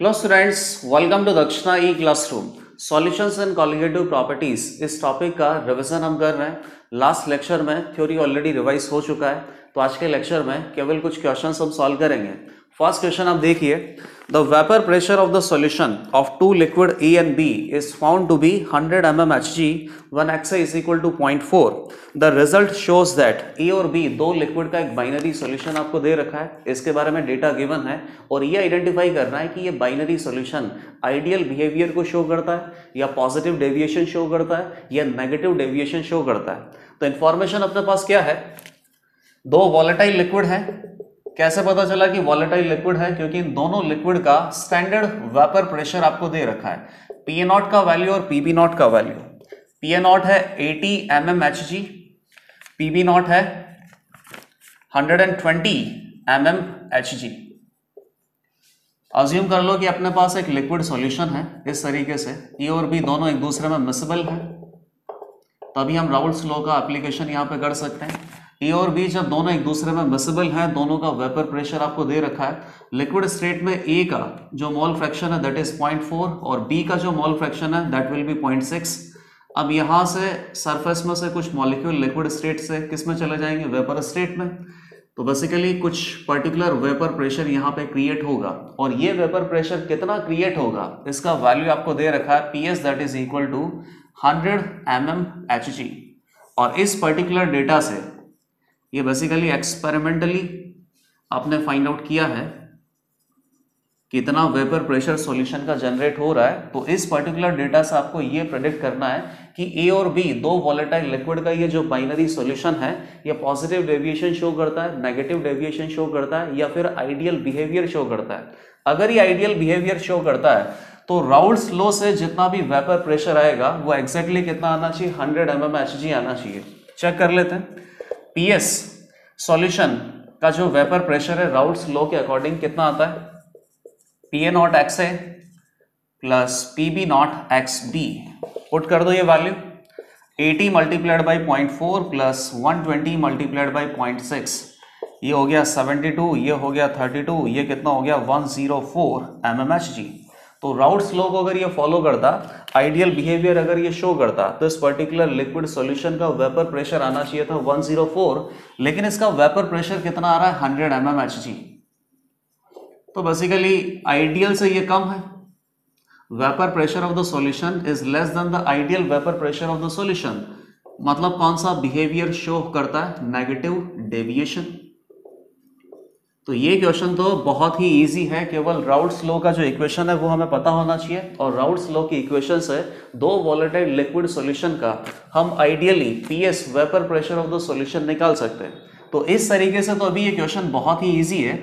Hello students, welcome to Dakshina e classroom solutions and colligative properties इस topic का revision हम कर रहे हैं। लास्ट लेक्चर में थ्योरी ऑलरेडी रिवाइज हो चुका है। तो आज के लेक्चर में केवल कुछ क्वेश्चंस हम सॉल्व करेंगे। फ़र्स्ट क्वेश्चन आप देखिए। The vapour pressure of the solution of two liquid A and B is found to be 100 mm Hg when xi is equal to 0.4 the result shows that A और B दो liquid का एक binary solution आपको दे रखा है। इसके बारे में डेटा गिवन है और ये आइडेंटिफाई करना है कि ये बाइनरी सॉल्यूशन आइडियल बिहेवियर को शो करता है या पॉजिटिव डेविएशन शो करता है या नेगेटिव डेविएशन शो करता है। तो इन्फॉर्मेशन अपने पास क्या है? दो वॉलेटाइल लिक्विड है। कैसे पता चला कि वॉलेटाइल लिक्विड है? क्योंकि इन दोनों लिक्विड का स्टैंडर्ड वेपर प्रेशर आपको दे रखा है। पी नॉट का वैल्यू और पीबी नॉट का वैल्यू पी नॉट है 80 M M H G PB not है 120 M M H G assume कर लो कि अपने पास एक लिक्विड सॉल्यूशन है इस तरीके से। ए और बी दोनों एक दूसरे में मिसबल है। तभी हम राउल्स लॉ का एप्लीकेशन यहाँ पे कर सकते हैं। ए और बी जब दोनों एक दूसरे में मिसबल हैं, दोनों का वेपर प्रेशर आपको दे रखा है। लिक्विड स्टेट में ए का जो मॉल फ्रैक्शन है दैट इज़ 0.4 और बी का जो मॉल फ्रैक्शन है दैट विल बी 0.6 अब यहाँ से सरफेस में से कुछ मॉलिक्यूल लिक्विड स्टेट से किसमें चले जाएँगे? वेपर स्टेट में। तो बेसिकली कुछ पर्टिकुलर वेपर प्रेशर यहाँ पे क्रिएट होगा। और ये वेपर प्रेशर कितना क्रिएट होगा? इसका वैल्यू आपको दे रखा है P S that is equal to hundred M M H G और इस पर्टिकुलर डेटा से ये बेसिकली एक्सपेरिमेंटली आपने फाइंड आउट किया है कितना वेपर प्रेशर सॉल्यूशन का जनरेट हो रहा है तो इस पर्टिकुलर डेटा से आपको ये प्रेडिक्ट करना है कि ए और बी दो वॉलेटाइल लिक्विड का ये जो बाइनरी सॉल्यूशन है, ये पॉजिटिव डेविएशन शो करता है नेगेटिव डेविएशन शो करता है, या फिर आइडियल बिहेवियर शो करता है। अगर ये आइडियल बिहेवियर शो करता है तो राउल्स लो से जितना भी वेपर प्रेशर आएगा, वो एग्जैक्टली कितना आना चाहिए? हंड्रेड एम एम आना चाहिए। चेक कर लेते हैं। पीएस सॉल्यूशन का जो वेपर प्रेशर है राउल्स लॉ के अकॉर्डिंग कितना आता है? P A not X A plus P B not X B put कर दो ये value 80 multiplied by point four plus one twenty multiplied by point six ये हो गया 72 ये हो गया 32 ये कितना हो गया? 104 ज़ीरो जी तो राउट्स लॉ को अगर ये फॉलो करता आइडियल बिहेवियर अगर ये शो करता तो इस पर्टिकुलर लिक्विड सॉल्यूशन का वेपर प्रेशर आना चाहिए था 104 लेकिन इसका वेपर प्रेशर कितना आ रहा है? 100 एम तो बेसिकली आइडियल से ये कम है। Vapour pressure of the solution is less than the ideal vapour pressure of the solution मतलब कौन सा बिहेवियर शो करता है? नेगेटिव डेविएशन तो ये क्वेश्चन तो बहुत ही इजी है, केवल राउट्स लॉ का जो इक्वेशन है वो हमें पता होना चाहिए। और राउट्स लॉ की इक्वेशन से दो वॉलेटाइल लिक्विड सॉल्यूशन का। हम ideally PS vapour pressure of the solution निकाल सकते हैं। तो इस तरीके से तो अभी ये क्वेश्चन बहुत ही ईजी है।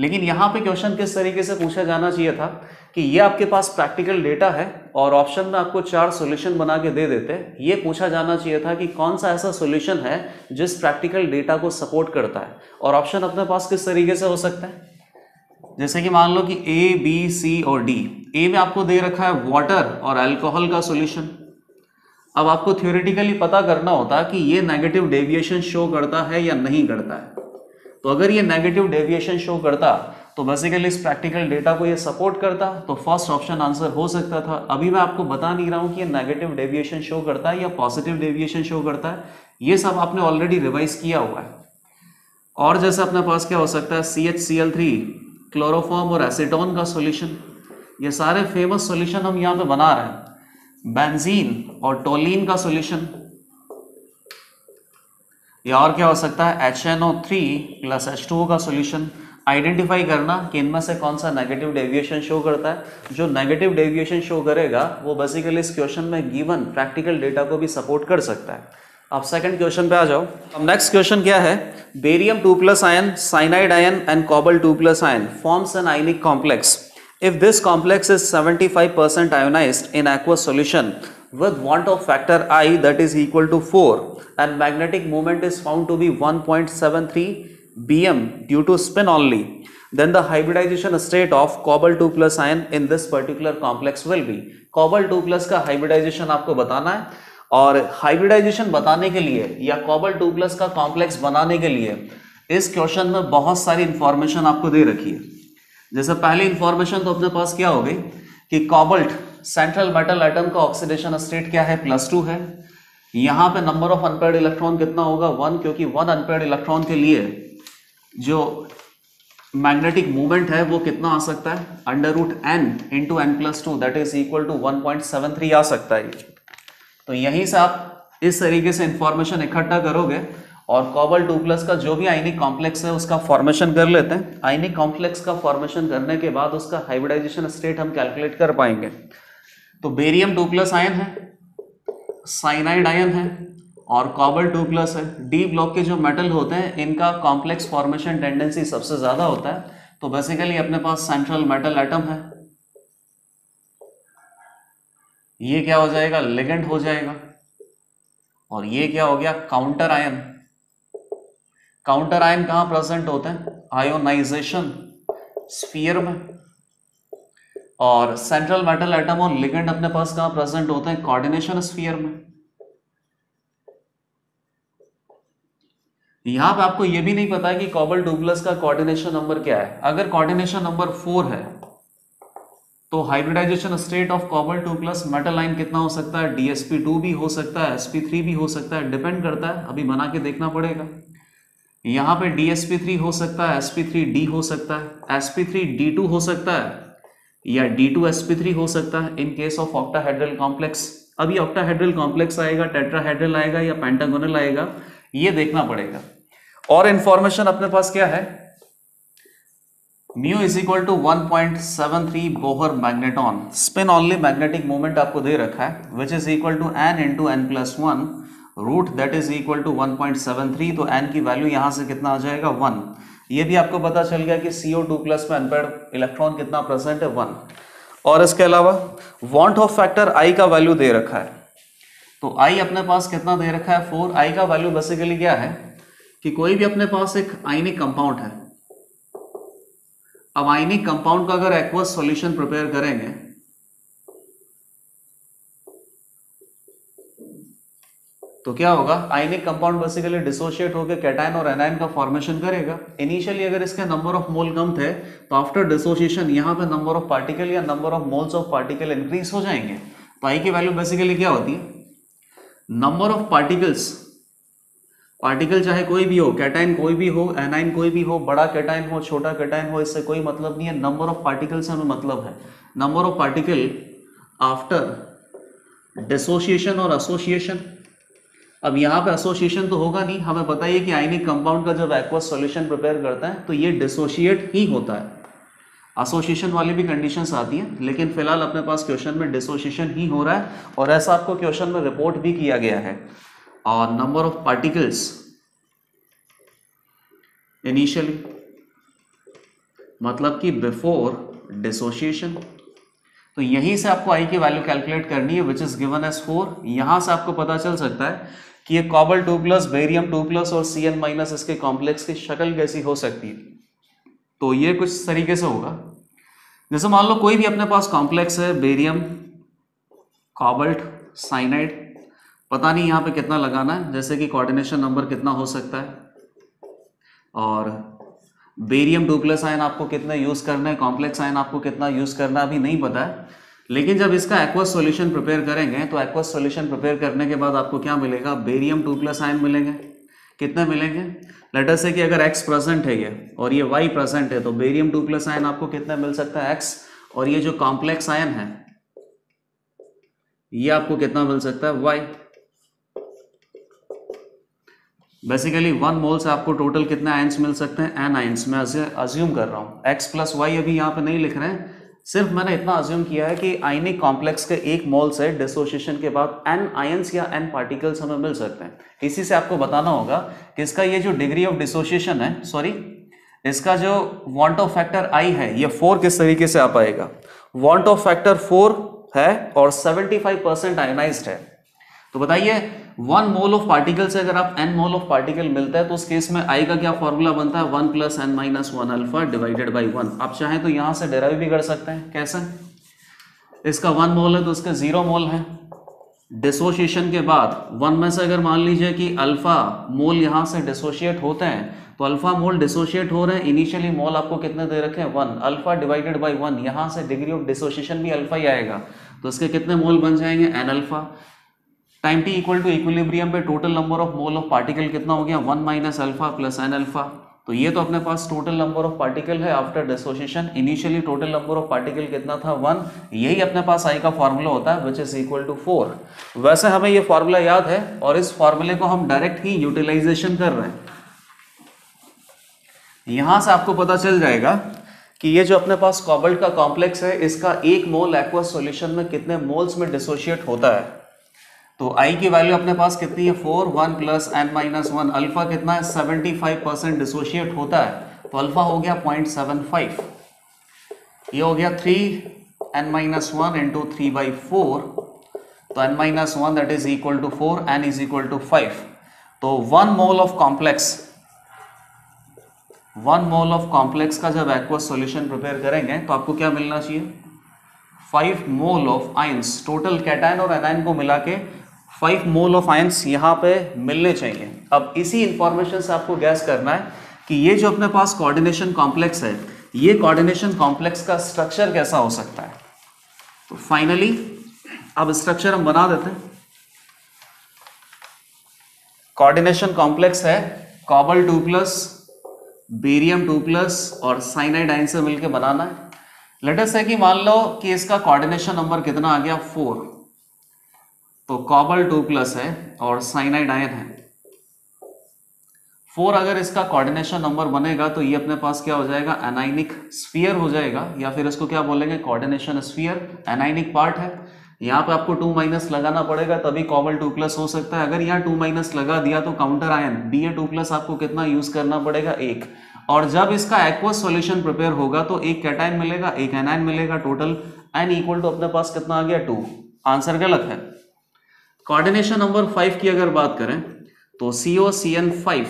लेकिन यहाँ पे क्वेश्चन किस तरीके से पूछा जाना चाहिए था कि ये आपके पास प्रैक्टिकल डेटा है और ऑप्शन में आपको चार सॉल्यूशन बना के दे देते ये पूछा जाना चाहिए था कि कौन सा ऐसा सॉल्यूशन है जिस प्रैक्टिकल डेटा को सपोर्ट करता है। और ऑप्शन अपने पास किस तरीके से हो सकता है? जैसे कि मान लो कि ए बी सी और डी ए में आपको दे रखा है वाटर और अल्कोहल का सोल्यूशन अब आपको थ्योरेटिकली पता करना होता कि ये नेगेटिव डेविएशन शो करता है या नहीं करता है। तो अगर ये नेगेटिव डेविएशन शो करता तो बेसिकली इस प्रैक्टिकल डेटा को ये सपोर्ट करता तो फ़र्स्ट ऑप्शन आंसर हो सकता था। अभी मैं आपको बता नहीं रहा हूँ कि ये नेगेटिव डेविएशन शो करता है या पॉजिटिव डेविएशन शो करता है। ये सब आपने ऑलरेडी रिवाइज किया हुआ है। और जैसे अपने पास क्या हो सकता है? C H C L three chloroform और एसिटोन का सोल्यूशन ये सारे फ़ेमस सोल्यूशन हम यहाँ पे बना रहे हैं। बेंजीन और टोलिन का सोल्यूशन या और क्या हो सकता है? H N O three plus H two का सोल्यूशन आइडेंटिफाई करना कि इनमें से कौन सा नेगेटिव डेविएशन शो करता है। जो नेगेटिव डेविएशन शो करेगा, वो बेसिकली इस क्वेश्चन में गिवन प्रैक्टिकल डेटा को भी सपोर्ट कर सकता है। अब सेकंड क्वेश्चन पे आ जाओ। अब नेक्स्ट क्वेश्चन क्या है? Barium two plus ion cyanide ion and cobalt two plus ion forms an ionic complex if this complex is 75% ionized in aqueous solution with want of factor I that is equal to 4 and magnetic moment is found to be 1.73 Bm due to spin only, then the hybridization state of cobalt 2 plus ion in this particular complex will be. cobalt 2 plus का hybridization आपको बताना है और hybridisation बताने के लिए या cobalt two plus का कॉम्प्लेक्स बनाने के लिए इस क्वेश्चन में बहुत सारी इंफॉर्मेशन आपको दे रखी है। जैसे पहली इंफॉर्मेशन तो अपने पास क्या हो गई कि कॉबल्ट सेंट्रल मेटल एटम का ऑक्सीडेशन स्टेट क्या है? प्लस टू है। यहाँ पे नंबर ऑफ़ अनपेड इलेक्ट्रॉन कितना होगा? वन क्योंकि वन अनपेड इलेक्ट्रॉन के लिए जो मैग्नेटिक मूवमेंट है, वो कितना आ सकता है? Under root N into N plus two that is equal to one point seven three आ सकता है तो यहीं से आप इस तरीके से इंफॉर्मेशन इकट्ठा करोगे और कॉबल टू प्लस का जो भी आइनिक कॉम्प्लेक्स है, उसका फॉर्मेशन कर लेते हैं। आइनिक कॉम्प्लेक्स का फॉर्मेशन करने के बाद उसका हाइब्रिडाइजेशन स्टेट हम कैलकुलेट कर पाएँगे। तो बेरियम टू प्लस आयन है साइनाइड आयन है और कॉबल टू प्लस है। डी ब्लॉक के जो मेटल होते हैं, इनका कॉम्प्लेक्स फॉर्मेशन टेंडेंसी सबसे ज़्यादा होता है। तो बेसिकली अपने पास सेंट्रल मेटल एटम है। ये क्या हो जाएगा? लिगेंड हो जाएगा। और ये क्या हो गया? काउंटर आयन काउंटर आयन कहाँ प्रेजेंट होते हैं? आयोनाइजेशन स्फीयर में। और सेंट्रल मेटल एटम और लिगेंड अपने पास कहाँ प्रेजेंट होते हैं? कोऑर्डिनेशन स्फीयर में। यहाँ पे आपको यह भी नहीं पता है कि कॉबल डुप्लस का कोऑर्डिनेशन नंबर क्या है। अगर कोऑर्डिनेशन नंबर फोर है तो hybridisation state of cobalt two plus metal line कितना हो सकता है? डीएसपी टू भी हो सकता है एसपी थ्री भी हो सकता है डिपेंड करता है। अभी बना के देखना पड़ेगा। यहाँ पे डीएसपी थ्री हो सकता है एसपी थ्री डी हो सकता है एसपी थ्री डी टू हो सकता है, या D two S P three हो सकता है in case of octahedral complex अभी ऑक्टाहेड्रल कॉम्प्लेक्स आएगा टेट्राहेड्रल आएगा, या पेंटागोनल आएगा, ये देखना पड़ेगा। और इंफॉर्मेशन अपने पास क्या है? Mu is equal to one point seven three Bohr magneton spin only magnetic movement आपको दे रखा है which is equal to N into N plus one root that is equal to one point seven three तो N की value यहाँ से कितना आ जाएगा? वन ये भी आपको पता चल गया कि सीओ टू प्लस में अनपेड इलेक्ट्रॉन कितना प्रेजेंट है? वन और इसके अलावा वॉन्ट ऑफ़ फैक्टर आई का वैल्यू दे रखा है। तो आई अपने पास कितना दे रखा है? फोर आई का वैल्यू बेसिकली क्या है? कि कोई भी अपने पास एक आइनिक कंपाउंड है। अब आइनिक कंपाउंड का अगर एक्वस सॉल्यूशन प्रिपेयर करेंगे तो क्या होगा? आयनिक कंपाउंड बेसिकली डिसोशिएट होकर कैटाइन और एनाइन का फॉर्मेशन करेगा। इनिशियली अगर इसके नंबर ऑफ़ मोल कम थे तो आफ्टर डिसोशिएशन यहाँ पे नंबर ऑफ़ पार्टिकल या number of moles of particle increase हो जाएँगे। तो आई की वैल्यू बेसिकली क्या होती है? नंबर ऑफ़ पार्टिकल्स पार्टिकल चाहे कोई भी हो कैटाइन कोई भी हो एनाइन कोई भी हो, बड़ा कैटाइन हो, छोटा कैटाइन हो, इससे कोई मतलब नहीं है। नंबर ऑफ़ पार्टिकल से हमें मतलब है। Number of particle after dissociation और एसोसिएशन अब यहाँ पे एसोसिएशन तो होगा नहीं। हमें बताइए कि आइनिक कंपाउंड का जब एक्वस सॉल्यूशन प्रिपेयर करता है तो ये डिसोशिएट ही होता है। एसोसिएशन वाली भी कंडीशंस आती हैं, लेकिन फ़िलहाल अपने पास क्वेश्चन में डिसोसिएशन ही हो रहा है, और ऐसा आपको क्वेश्चन में रिपोर्ट भी किया गया है। और नंबर ऑफ़ पार्टिकल्स इनिशियली मतलब कि बिफोर डिसोसिएशन तो यहीं से आपको आई की वैल्यू कैलकुलेट करनी है which is given as four यहाँ से आपको पता चल सकता है कि ये cobalt two plus barium two plus और सी एन माइनस इसके कॉम्प्लेक्स की शक्ल कैसी हो सकती है। तो ये कुछ तरीके से होगा। जैसे मान लो कोई भी अपने पास कॉम्प्लेक्स है बेरियम कॉबल्ट साइनाइड पता नहीं यहाँ पे कितना लगाना है, जैसे कि कोऑर्डिनेशन नंबर कितना हो सकता है। और बेरियम टू प्लस आयन आपको कितना यूज़ करना है कॉम्प्लेक्स आयन आपको कितना यूज़ करना है, अभी नहीं पता है। लेकिन जब इसका एक्वस सॉल्यूशन प्रिपेयर करेंगे तो एक्वस सॉल्यूशन प्रिपेयर करने के बाद आपको क्या मिलेगा? बेरियम टू प्लस आयन मिलेंगे। कितने मिलेंगे? लेटर से कि अगर एक्स प्रेजेंट है ये, और ये वाई प्रेजेंट है तो बेरियम टू प्लस आयन आपको कितने मिल सकता है? एक्स और ये जो कॉम्प्लेक्स आयन है, ये आपको कितना मिल सकता है? वाई बेसिकली वन मोल से आपको टोटल कितने आयंस मिल सकते हैं? एन आयंस मैं अज्यूम कर रहा हूँ। एक्स प्लस वाई अभी यहाँ पे नहीं लिख रहे हैं। सिर्फ़ मैंने इतना अज्यूम किया है कि आयनिक कॉम्प्लेक्स के एक मोल से डिसोसिएशन के बाद एन आयंस या एन पार्टिकल्स हमें मिल सकते हैं। इसी से आपको बताना होगा कि इसका ये जो डिग्री ऑफ़ डिसोसिएशन है सॉरी इसका जो वॉन्ट ऑफ़ फैक्टर आई है, ये फोर किस तरीके से आ पाएगा? वॉन्ट ऑफ़ फैक्टर फोर है और 75 परसेंट आयोनाइज है। तो बताइए वन मोल ऑफ़ पार्टिकल से अगर आप एन मोल ऑफ़ पार्टिकल मिलता है तो उस केस में आई का क्या फॉर्मूला बनता है? One plus N minus one alpha divided by one आप चाहें तो यहाँ से डेराइव भी कर सकते हैं। कैसे? इसका वन मोल है तो इसका ज़ीरो मोल है। डिसोशिएशन के बाद वन में से अगर मान लीजिए कि अल्फ़ा मोल यहाँ से डिसोशिएट होते हैं तो अल्फ़ा मोल डिसोशिएट हो रहे हैं। इनिशियली मोल आपको कितने दे रखे हैं? One alpha divided by one यहाँ से डिग्री ऑफ़ डिसोसिएशन भी अल्फ़ा ही आएगा। तो इसके कितने मोल बन जाएँगे? N alpha time T equal to equilibrium पे total number of mole of particle कितना हो गया? One minus alpha plus N alpha तो ये तो अपने पास टोटल नंबर ऑफ़ पार्टिकल है after dissociation initially total number of particle कितना था? वन यही अपने पास आई का फॉर्मूला होता है which is equal to four वैसे हमें ये फॉर्मूला याद है और इस फॉर्मूले को हम डायरेक्ट ही यूटिलाइजेशन कर रहे हैं। यहाँ से आपको पता चल जाएगा कि ये जो अपने पास कॉबल्ट का कॉम्प्लेक्स है, इसका एक मोल एक्वस सॉल्यूशन में कितने मोल्स में डिसोशिएट होता है। तो आई की वैल्यू अपने पास कितनी है? Four one plus N minus one alpha कितना है? सेवेंटी फाइव परसेंट डिसोशिएट होता है। तो अल्फ़ा हो गया पॉइंट सेवन फाइव ये हो गया three N minus one into three by four तो N minus one that is equal to four N is equal to five तो one mole of complex one mole of complex का जब aqueous solution prepare करेंगे तो आपको क्या मिलना चाहिए? Five mole of ions total cation और एनाइन को मिला के फाइव मोल ऑफ़ आयंस यहाँ पे मिलने चाहिए। अब इसी इंफॉर्मेशन से आपको गैस करना है कि ये जो अपने पास कोऑर्डिनेशन कॉम्प्लेक्स है, ये कोऑर्डिनेशन कॉम्प्लेक्स का स्ट्रक्चर कैसा हो सकता है? तो फाइनली अब स्ट्रक्चर हम बना देते हैं। कोऑर्डिनेशन कॉम्प्लेक्स है cobalt two plus barium two plus और साइनाइड आइन से मिलकर बनाना है। लेटेस्ट है कि मान लो कि इसका कोऑर्डिनेशन नंबर कितना आ गया? फोर तो कॉबल टू प्लस है और साइनाइड आयन है। फोर अगर इसका कोऑर्डिनेशन नंबर बनेगा तो ये अपने पास क्या हो जाएगा? एनाइनिक स्फीयर हो जाएगा, या फिर इसको क्या बोलेंगे? कोऑर्डिनेशन स्फीयर एनाइनिक पार्ट है। यहाँ पे आपको टू माइनस लगाना पड़ेगा, तभी कॉबल टू प्लस हो सकता है। अगर यहाँ टू माइनस लगा दिया तो counter ion B A two plus आपको कितना यूज़ करना पड़ेगा? एक। और जब इसका एक्वस सॉल्यूशन प्रिपेयर होगा तो एक कैटाइन मिलेगा, एक एनाइन मिलेगा टोटल एन इक्वल टू अपने पास कितना आ गया? टू आंसर गलत है। कोऑर्डिनेशन नंबर फाइव की अगर बात करें तो CO C N five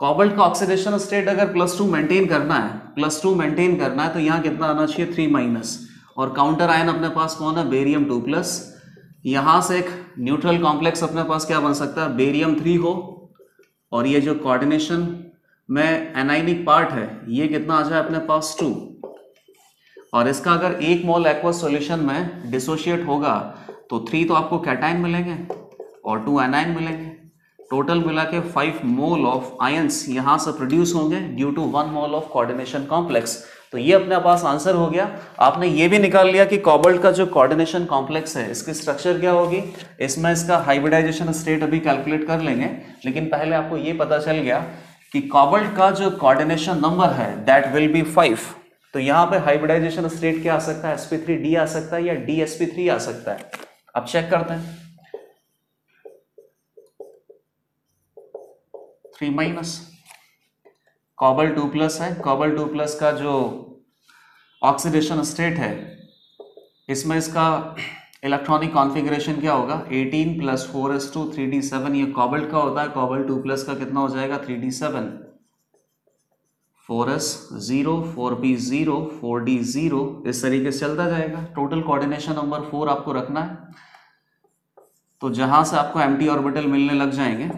cobalt का ऑक्सीडेशन स्टेट अगर प्लस टू मेंटेन करना है प्लस टू मेंटेन करना है तो यहाँ कितना आना चाहिए? थ्री माइनस और काउंटर आयन अपने पास कौन है? बेरियम टू प्लस यहाँ से एक न्यूट्रल कॉम्प्लेक्स अपने पास क्या बन सकता है? बेरियम थ्री हो। और ये जो कोऑर्डिनेशन में एनाइनिक पार्ट है, ये कितना आ जाए अपने पास? टू और इसका अगर एक मोल एक्वस सॉल्यूशन में डिसोशिएट होगा तो थ्री तो आपको कैटाइन मिलेंगे और टू एनाइन मिलेंगे। टोटल मिला के फाइव मोल ऑफ़ आयंस यहाँ से प्रोड्यूस होंगे due to one mole of coordination complex तो ये अपने पास आंसर हो गया। आपने ये भी निकाल लिया कि कॉबल्ट का जो कोऑर्डिनेशन कॉम्प्लेक्स है, इसकी स्ट्रक्चर क्या होगी? इसमें इसका हाइब्रिडाइजेशन स्टेट अभी कैलकुलेट कर लेंगे। लेकिन पहले आपको ये पता चल गया कि कॉबल्ट का जो कोऑर्डिनेशन नंबर है दैट विल बी फाइव तो यहाँ पे हाइब्रिडाइजेशन स्टेट क्या आ सकता है? Sp3d आ सकता है या dsp3 आ सकता है? अब चेक करते हैं। Three minus cobalt two plus है। कॉबल टू प्लस का जो ऑक्सीडेशन स्टेट है, इसमें इसका इलेक्ट्रॉनिक कॉन्फ़िगरेशन क्या होगा? 18 plus four S two three D seven ये कॉबल्ट का होता है। कॉबल टू प्लस का कितना हो जाएगा? Three D seven four S zero four B zero four D zero इस तरीके से चलता जाएगा। टोटल कोऑर्डिनेशन नंबर फोर आपको रखना है। तो जहाँ से आपको एम ऑर्बिटल मिलने लग जाएँगे,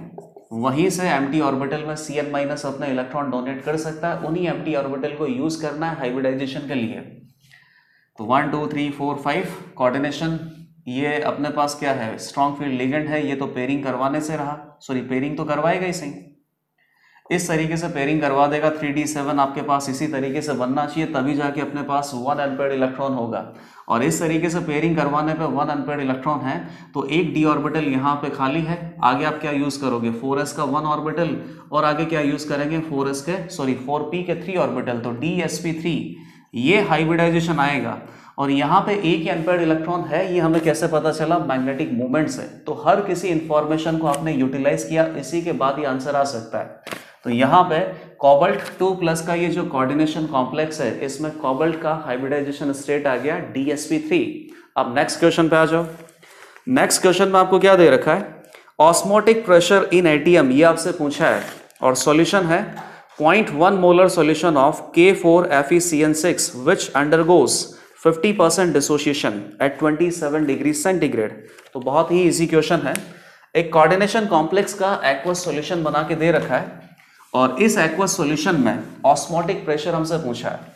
वहीं से एम ऑर्बिटल में सी एन माइनस अपना इलेक्ट्रॉन डोनेट कर सकता है। उन्हीं एम ऑर्बिटल को यूज़ करना है हाइब्रिडाइजेशन के लिए। तो one two three four five coordination ये अपने पास क्या है? स्ट्रॉन्ग फ़ील्ड लिगेंड है, ये तो पेयरिंग करवाने से रहा। सॉरी पेयरिंग तो करवाएगा ही सही। इस तरीके से पेयरिंग करवा देगा थ्री डी सेवन आपके पास इसी तरीके से बनना चाहिए, तभी जाके अपने पास वन अनपेड इलेक्ट्रॉन होगा। और इस तरीके से पेयरिंग करवाने पे वन अनपेड इलेक्ट्रॉन है तो एक डी ऑर्बिटल यहाँ पे खाली है। आगे आप क्या यूज़ करोगे? फोर एस का वन ऑर्बिटल और आगे क्या यूज़ करेंगे? फोर एस के सॉरी फोर पी के थ्री ऑर्बिटल तो डी एस पी थ्री ये हाइब्रिडाइजेशन आएगा। और यहाँ पे एक ही अनपेड इलेक्ट्रॉन है, ये हमें कैसे पता चला? मैग्नेटिक मूवमेंट से। तो हर किसी इंफॉर्मेशन को आपने यूटिलाइज किया, इसी के बाद ही आंसर आ सकता है। तो यहाँ पे कॉबल्ट टू प्लस का ये जो कोऑर्डिनेशन कॉम्प्लेक्स है, इसमें कॉबल्ट का हाइब्रिडाइजेशन स्टेट आ गया डीएसपी थ्री अब नेक्स्ट क्वेश्चन पे आ जाओ। नेक्स्ट क्वेश्चन में आपको क्या दे रखा है? ऑस्मोटिक प्रेशर इन एटीएम ये आपसे पूछा है, और सॉल्यूशन है 0.1 molar solution of K4FeCN6 which undergoes 50% dissociation at 27 degree centigrade तो बहुत ही इजी क्वेश्चन है। एक कोऑर्डिनेशन कॉम्प्लेक्स का एक्वस सॉल्यूशन बना के दे रखा है। और इस एक्वस सॉल्यूशन में ऑस्मोटिक प्रेशर हमसे पूछा है।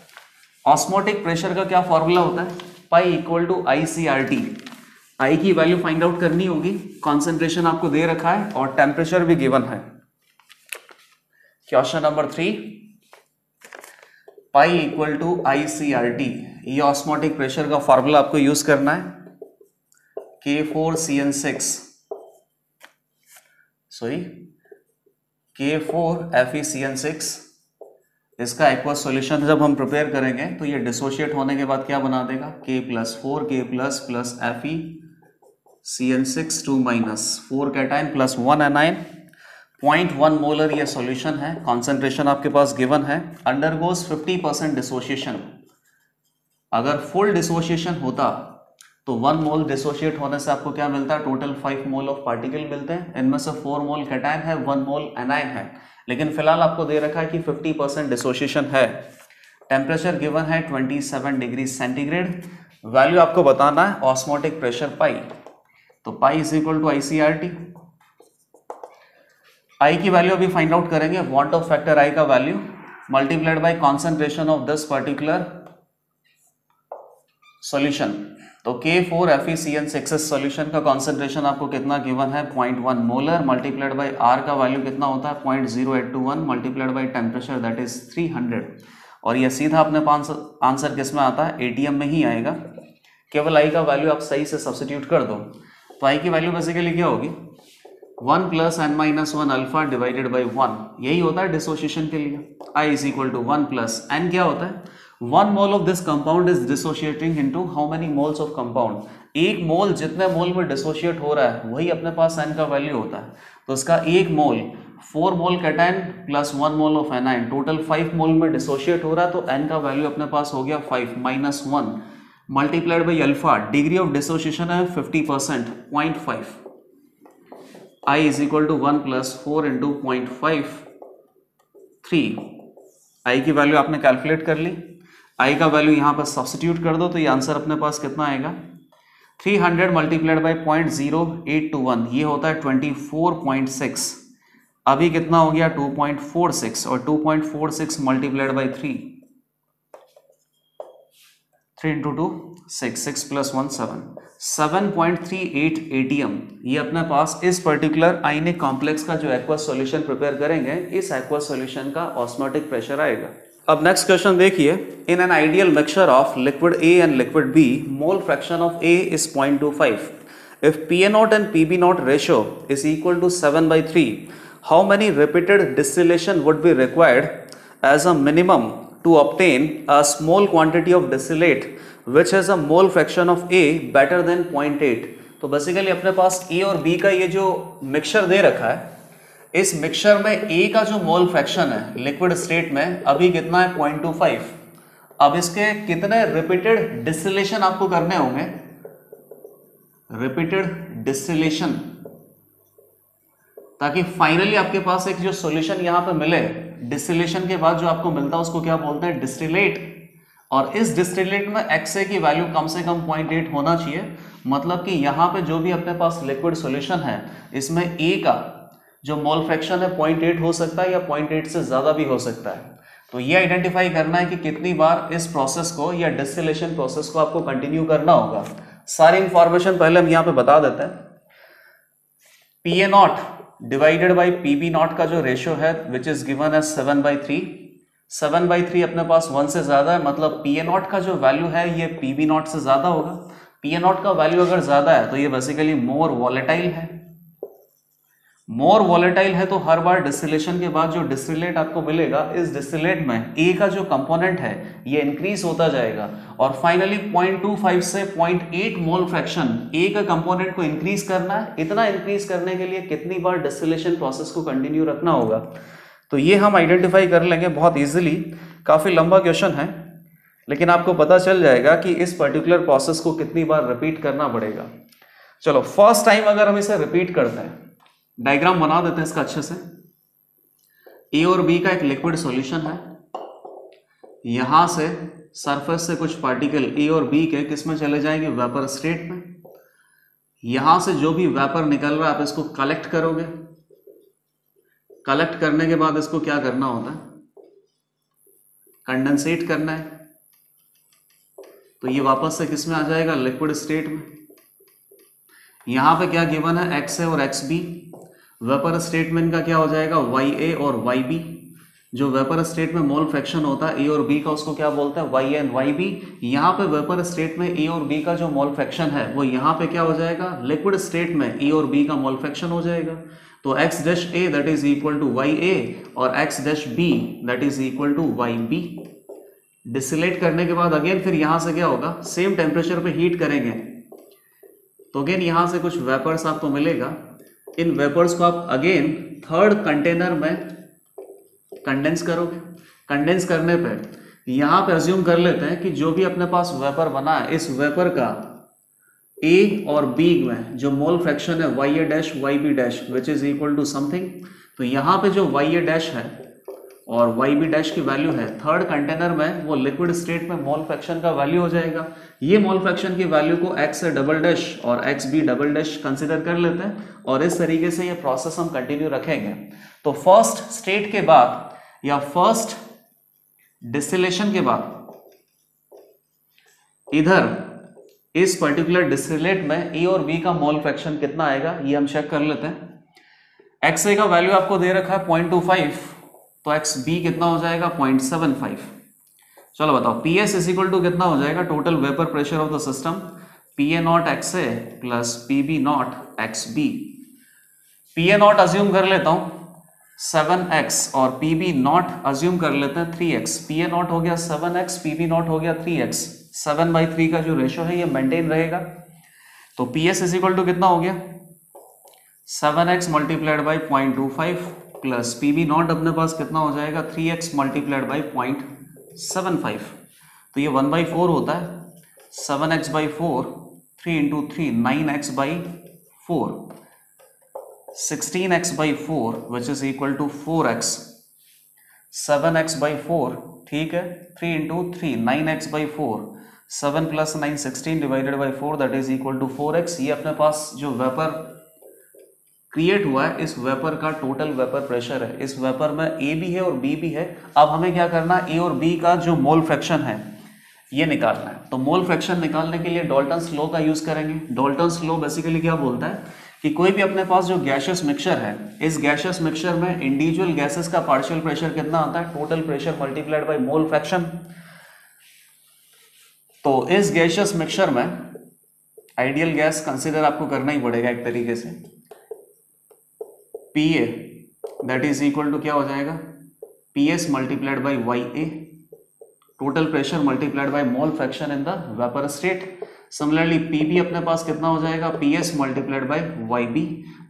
ऑस्मोटिक प्रेशर का क्या फॉर्मूला होता है? Pi equal to I C R T I की वैल्यू फाइंड आउट करनी होगी। कॉन्सेंट्रेशन आपको दे रखा है और टेम्परेचर भी गिवन है। Question number three pi equal to I C R T ये ऑस्मोटिक प्रेशर का फॉर्मूला आपको यूज़ करना है। K four C N six sorry K four F E C N six इसका एक्वस सॉल्यूशन जब हम प्रिपेयर करेंगे तो ये डिसोशिएट होने के बाद क्या बना देगा? K plus four K plus plus F E C N six two minus four cation plus one anion point one molar ये सॉल्यूशन है कॉन्सेंट्रेशन आपके पास गिवन है अंडरगोज फिफ्टी परसेंट डिसोशिएशन अगर फुल डिसोशिएशन होता तो वन मोल dissociate होने से आपको क्या मिलता है? Total five mole of particle मिलते हैं। इनमें से फोर मोल कैटाइन है वन मोल एनाइन है। लेकिन फ़िलहाल आपको दे रखा है कि 50 परसेंट डिसोशिएशन है। टेम्परेचर गिवन है 27 डिग्री सेंटीग्रेड वैल्यू आपको बताना है ऑस्मोटिक प्रेशर पाई तो pi is equal to I C R T I की वैल्यू अभी फाइंड आउट करेंगे। वॉन्ट ऑफ़ फैक्टर आई का value multiplied by concentration of this particular solution तो K four F C N six solution का concentration आपको कितना given है? Point one molar multiplied by R का वैल्यू कितना होता है? Point zero eight two one multiplied by temperature that is three hundred और ये सीधा अपने आंसर किसमें आता है? एटीएम में ही आएगा। केवल आई का वैल्यू आप सही से सब्सिट्यूट कर दो। तो आई की वैल्यू बेसिकली क्या होगी? One plus N minus one alpha divided by one यही होता है डिसोसिएशन के लिए। I is equal to one plus N क्या होता है? One mole of this compound is dissociating into how many moles of compound एक मोल जितने मोल में डिसोशिएट हो रहा है, वही अपने पास एन का वैल्यू होता है। तो इसका एक mole four mole cation plus one mole of anion total five mole में डिसोशिएट हो रहा है तो एन का वैल्यू अपने पास हो गया five minus one multiplied by alpha degree of dissociation है fifty percent point five I is equal to one plus four into point five three I की वैल्यू आपने कैलकुलेट कर ली। आई का वैल्यू यहाँ पर सब्सटीट्यूट कर दो तो ये आंसर अपने पास कितना आएगा? 300 hundred multiplied by point zero eight two one ये होता है 24.6 अभी कितना हो गया? 2.46 और 2.46 multiplied by three three into two six six plus one seven seven point three eight ATM ये अपने पास इस पर्टिकुलर आइनिक कॉम्प्लेक्स का जो एक्वा सॉल्यूशन प्रिपेयर करेंगे, इस एक्वा सॉल्यूशन का ऑस्मोटिक प्रेशर आएगा। अब नेक्स्ट क्वेश्चन देखिए. In an ideal mixture of liquid A and liquid B mole fraction of A is point two five if P A not and P B not ratio is equal to seven by three how many repeated distillation would be required as a minimum to obtain a small quantity of distillate which has a mole fraction of A better than point eight तो basically अपने पास ए और B का ये जो mixture दे रखा है इस मिक्सचर में ए का जो मोल फ्रैक्शन है लिक्विड स्टेट में, अभी कितना है? पॉइंट टू फाइव अब इसके कितने रिपीटेड डिस्टिलेशन आपको करने होंगे? रिपीटेड डिस्टिलेशन ताकि फाइनली आपके पास एक जो सॉल्यूशन यहाँ पे मिले डिस्टिलेशन के बाद जो आपको मिलता है, उसको क्या बोलते हैं? डिस्टिलेट और इस डिस्टिलेट में एक्सए की वैल्यू कम से कम पॉइंट एट होना चाहिए। मतलब कि यहाँ पे जो भी अपने पास लिक्विड सॉल्यूशन है, इसमें ए का जो मोल फ्रैक्शन है पॉइंट एट हो सकता है या पॉइंट एट से ज़्यादा भी हो सकता है। तो ये आइडेंटिफाई करना है कि कितनी बार इस प्रोसेस को या डिस्टिलेशन प्रोसेस को आपको कंटिन्यू करना होगा। सारी इंफॉर्मेशन पहले हम यहाँ पे बता देते हैं। P A not divided by P B not का जो रेशियो है which is given as seven by three seven by three अपने पास वन से ज़्यादा है मतलब पी ए नॉट का जो वैल्यू है, ये पी बी नॉट से ज़्यादा होगा। पी ए नॉट का वैल्यू अगर ज़्यादा है तो ये बेसिकली मोर वॉलेटाइल है। मोर वॉलेटाइल है तो हर बार डिस्टिलेशन के बाद जो डिस्टिलेट आपको मिलेगा, इस डिस्टिलेट में ए का जो कंपोनेंट है, ये इंक्रीज होता जाएगा। और फाइनली 0.25 से 0.8 मोल फ्रैक्शन ए का कंपोनेंट को इंक्रीज करना है। इतना इंक्रीज करने के लिए कितनी बार डिस्टिलेशन प्रोसेस को कंटिन्यू रखना होगा? तो ये हम आइडेंटिफाई कर लेंगे बहुत ईजिली काफ़ी लंबा क्वेश्चन है, लेकिन आपको पता चल जाएगा कि इस पर्टिकुलर प्रोसेस को कितनी बार रिपीट करना पड़ेगा। चलो फ़र्स्ट टाइम अगर हम इसे रिपीट करते हैं डायग्राम बना देते हैं इसका अच्छे से। ए और बी का एक लिक्विड सॉल्यूशन है। यहाँ से सरफेस से कुछ पार्टिकल ए और बी के किसमें चले जाएँगे? वेपर स्टेट में। यहाँ से जो भी वेपर निकल रहा है, आप इसको कलेक्ट करोगे। कलेक्ट करने के बाद इसको क्या करना होता है? कंडेंसेट करना है। तो ये वापस से किसमें आ जाएगा? लिक्विड स्टेट में। यहाँ पे क्या गिवन है? एक्स ए और एक्स बी। वेपर स्टेटमेंट का क्या हो जाएगा? वाई ए और वाई बी जो वेपर स्टेट में मोल फ्रैक्शन होता है ए और बी का उसको क्या बोलते हैं? वाई एन वाई बी यहाँ पे वेपर स्टेट में ए और बी का जो मोल फ्रैक्शन है, वो यहाँ पे क्या हो जाएगा? लिक्विड स्टेट में ए और बी का मोल फ्रैक्शन हो जाएगा। तो X dash A that is equal to Y A और X dash B that is equal to Y B distillate करने के बाद अगेन फिर यहाँ से क्या होगा? सेम टेम्परेचर पे हीट करेंगे। तो अगेन यहाँ से कुछ वेपर्स आपको मिलेगा। इन वेपर्स को आप अगेन थर्ड कंटेनर में कंडेंस करोगे। कंडेंस करने पे यहाँ पे अज्यूम कर लेते हैं कि जो भी अपने पास वेपर बना है, इस वेपर का ए और बी में जो मोल फ्रैक्शन है Y A dash Y B dash which is equal to something तो यहाँ पे जो वाई ए डैश है और वाई बी डैश की वैल्यू है. थर्ड कंटेनर में वो लिक्विड स्टेट में मोल फ्रैक्शन का वैल्यू हो जाएगा. ये मॉल फ्रैक्शन की वैल्यू को एक्स डबल डैश और X B double dash consider कर लेते हैं और इस तरीके से ये प्रोसेस हम कंटिन्यू रखेंगे. तो फ़र्स्ट स्टेट के बाद या फ़र्स्ट डिस्टिलेशन के बाद, इधर इस पर्टिकुलर डिस्टिलेट में ए और बी का मॉल फ्रैक्शन कितना आएगा, ये हम चेक कर लेते हैं. एक्स ए का वैल्यू आपको दे रखा है पॉइंट टू फाइव तो एक्स बी कितना हो जाएगा? पॉइंट सेवन फाइव चलो बताओ P S is equal to कितना हो जाएगा? Total vapour pressure of the system P A not X A plus P B not X B P A not assume कर लेता हूँ सेवन एक्स और P B not assume कर लेते हैं three X P A not हो गया seven X P B not हो गया three X seven by three का जो रेशो है, ये मेंटेन रहेगा। तो P S is equal to कितना हो गया? Seven X multiplied by point two five plus P B not अपने पास कितना हो जाएगा? Three X multiplied by point seven five तो ये वन बाई फोर होता है। Seven X by four three into three nine X by four sixteen X by four which is equal to four X seven X by four ठीक है? Three into three nine X by four seven plus nine sixteen divided by four that is equal to four X ये अपने पास जो vapour create हुआ है, इस vapour का total vapour pressure है। इस वेपर में ए भी है और बी भी है। अब हमें क्या करना ए और बी का जो मोल फ्रैक्शन है, ये निकालना है। तो मोल फ्रैक्शन निकालने के लिए डॉल्टन स्लो का यूज़ करेंगे। डॉल्टन स्लो बेसिकली क्या बोलता है? कि कोई भी अपने पास जो गैशियस मिक्सचर है, इस गैशियस मिक्सचर में इंडिविजुअल गैसेस का पार्शियल प्रेशर कितना आता है? Total pressure multiplied by mole fraction तो इस गैशियस मिक्सचर में आइडियल गैस कंसिडर आपको करना ही पड़ेगा एक तरीके से। P A that is equal to क्या हो जाएगा? P S multiplied by Y A total pressure multiplied by mole fraction in the vapour state similarly P B अपने पास कितना हो जाएगा? P S multiplied by Y B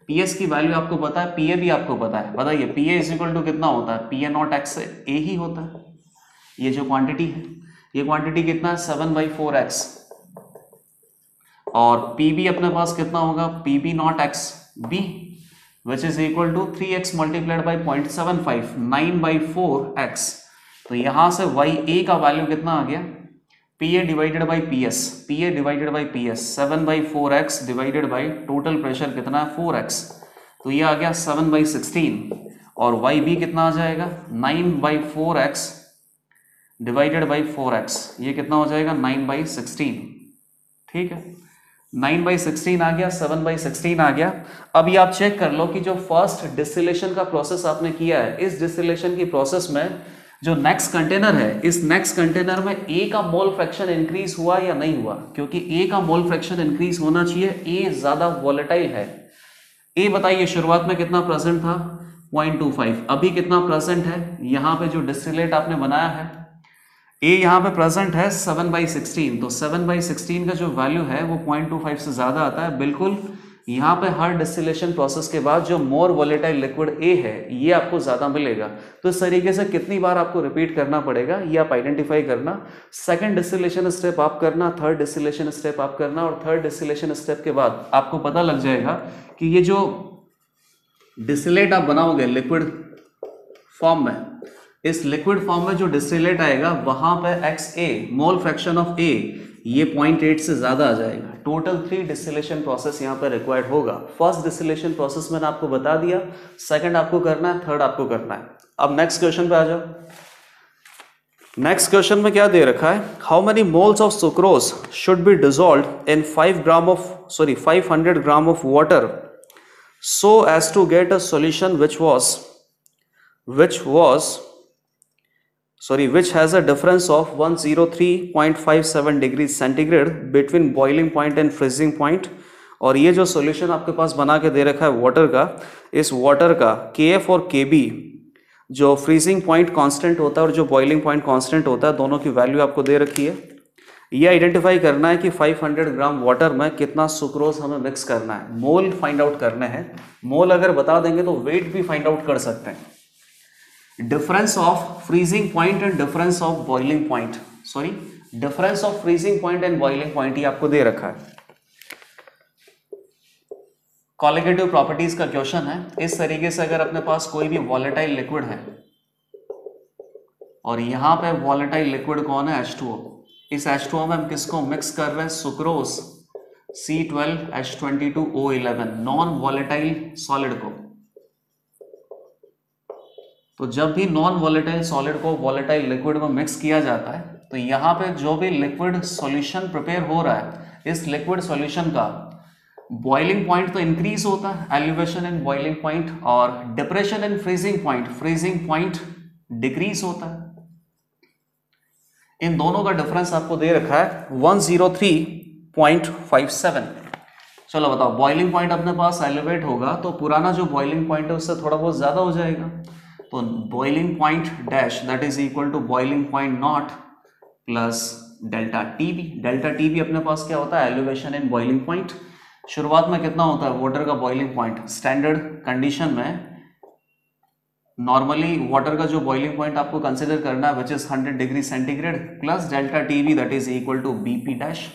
P S की value आपको पता है? पी ए भी आपको पता है। बताइए P A is equal to कितना होता है? P A not X A ही होता है। ये जो क्वांटिटी है, ये क्वांटिटी कितना है? सेवन बाई फोर एक्स और पी बी अपने पास कितना होगा? P B not X B which is equal to three X multiplied by point seven five nine by four X तो यहाँ से वाई ए का वैल्यू कितना आ गया? P A divided by P S P A divided by P S seven by four X divided by total pressure कितना? है four X तो ये आ गया सेवन बाई सिक्सटीन और वाई बी कितना आ जाएगा? Nine by four X divided by four X ये कितना हो जाएगा? नाइन बाई सिक्सटीन ठीक है? नाइन बाई सिक्सटीन आ गया, सेवन बाई सिक्सटीन आ गया। अभी आप चेक कर लो कि जो फ़र्स्ट डिस्टिलेशन का प्रोसेस आपने किया है, इस डिस्टिलेशन की प्रोसेस में जो नेक्स्ट कंटेनर है, इस नेक्स्ट कंटेनर में ए का मोल फ्रैक्शन इंक्रीज हुआ या नहीं हुआ? क्योंकि ए का मोल फ्रैक्शन इंक्रीज होना चाहिए ए ज़्यादा वॉलेटाइल है। ए बताइए, शुरुआत में कितना प्रेजेंट था? पॉइंट टू फाइव अभी कितना प्रेजेंट है? यहाँ पे जो डिस्टिलेट आपने बनाया है ए यहाँ पे प्रेजेंट है सेवन बाई सिक्सटीन तो सेवन बाई सिक्सटीन का जो वैल्यू है, वो पॉइंट टू फाइव से ज़्यादा आता है। बिल्कुल यहाँ पे हर डिस्टिलेशन प्रोसेस के बाद जो मोर वोलेटाइल लिक्विड ए है, ये आपको ज़्यादा मिलेगा। तो इस तरीके से कितनी बार आपको रिपीट करना पड़ेगा, ये आप आइडेंटिफाई करना। सेकंड डिस्टिलेशन स्टेप आप करना थर्ड डिस्टिलेशन स्टेप आप करना और थर्ड डिस्टिलेशन स्टेप के बाद आपको पता लग जाएगा कि ये जो डिस्टिलेट आप बनाओगे लिक्विड फॉर्म में इस लिक्विड फॉर्म में जो डिस्टिलेट आएगा, वहाँ पर X A mole fraction of A ये पॉइंट एट से ज़्यादा आ जाएगा। टोटल थ्री डिस्टिलेशन प्रोसेस यहाँ पर रिक्वायर्ड होगा। फ़र्स्ट डिस्टिलेशन प्रोसेस मैंने आपको बता दिया। सेकंड आपको करना है थर्ड आपको करना है। अब नेक्स्ट क्वेश्चन पे आ जाओ। नेक्स्ट क्वेश्चन में क्या दे रखा है? How many moles of sucrose should be dissolve in five gram of sorry five hundred gram of water so as to get a solution which was which was sorry, which has a difference of 103.57 degrees centigrade between boiling point and freezing point? और ये जो solution आपके पास बना के दे रखा है water का, इस वाटर का के एफ़ और के बी जो फ्रीजिंग पॉइंट कांस्टेंट होता है और जो बॉइलिंग पॉइंट कांस्टेंट होता है, दोनों की वैल्यू आपको दे रखी है। ये आइडेंटिफाई करना है कि 500 ग्राम वाटर में कितना सुक्रोज हमें मिक्स करना है। मोल फाइंड आउट करने हैं। मोल अगर बता देंगे तो वेट भी फाइंड आउट कर सकते हैं। Difference of freezing point and difference of boiling point sorry difference of freezing point and boiling point ही आपको दे रखा है। कॉलिगेटिव प्रॉपर्टीज़ का क्वेश्चन है। इस तरीके से अगर अपने पास कोई भी वॉलेटाइल लिक्विड है, और यहाँ पे वॉलेटाइल लिक्विड कौन है? एच H2O इस H2O में हम किसको मिक्स कर रहे हैं? Sucrose C12H22O11 non volatile solid को। तो जब भी नॉन वॉलेटाइल सॉलिड को वॉलेटाइल लिक्विड में मिक्स किया जाता है तो यहाँ पे जो भी लिक्विड सॉल्यूशन प्रिपेयर हो रहा है, इस लिक्विड सॉल्यूशन का बॉइलिंग पॉइंट तो इंक्रीज होता है एलिवेशन इन बॉइलिंग पॉइंट और depression in freezing point freezing point decrease होता है। इन दोनों का डिफरेंस आपको दे रखा है 103.57 चलो बताओ बॉइलिंग पॉइंट अपने पास एलिवेट होगा तो पुराना जो बॉइलिंग पॉइंट है, उससे थोड़ा बहुत ज़्यादा हो जाएगा। तो boiling point dash that is equal to boiling point not plus delta T B delta T B अपने पास क्या होता है? एलिवेशन इन बॉइलिंग पॉइंट शुरुआत में कितना होता है? वाटर का बॉइलिंग पॉइंट स्टैंडर्ड कंडीशन में नॉर्मली वाटर का जो बॉइलिंग पॉइंट आपको कंसिडर करना है which is 100 degree centigrade plus delta T B that is equal to BP dash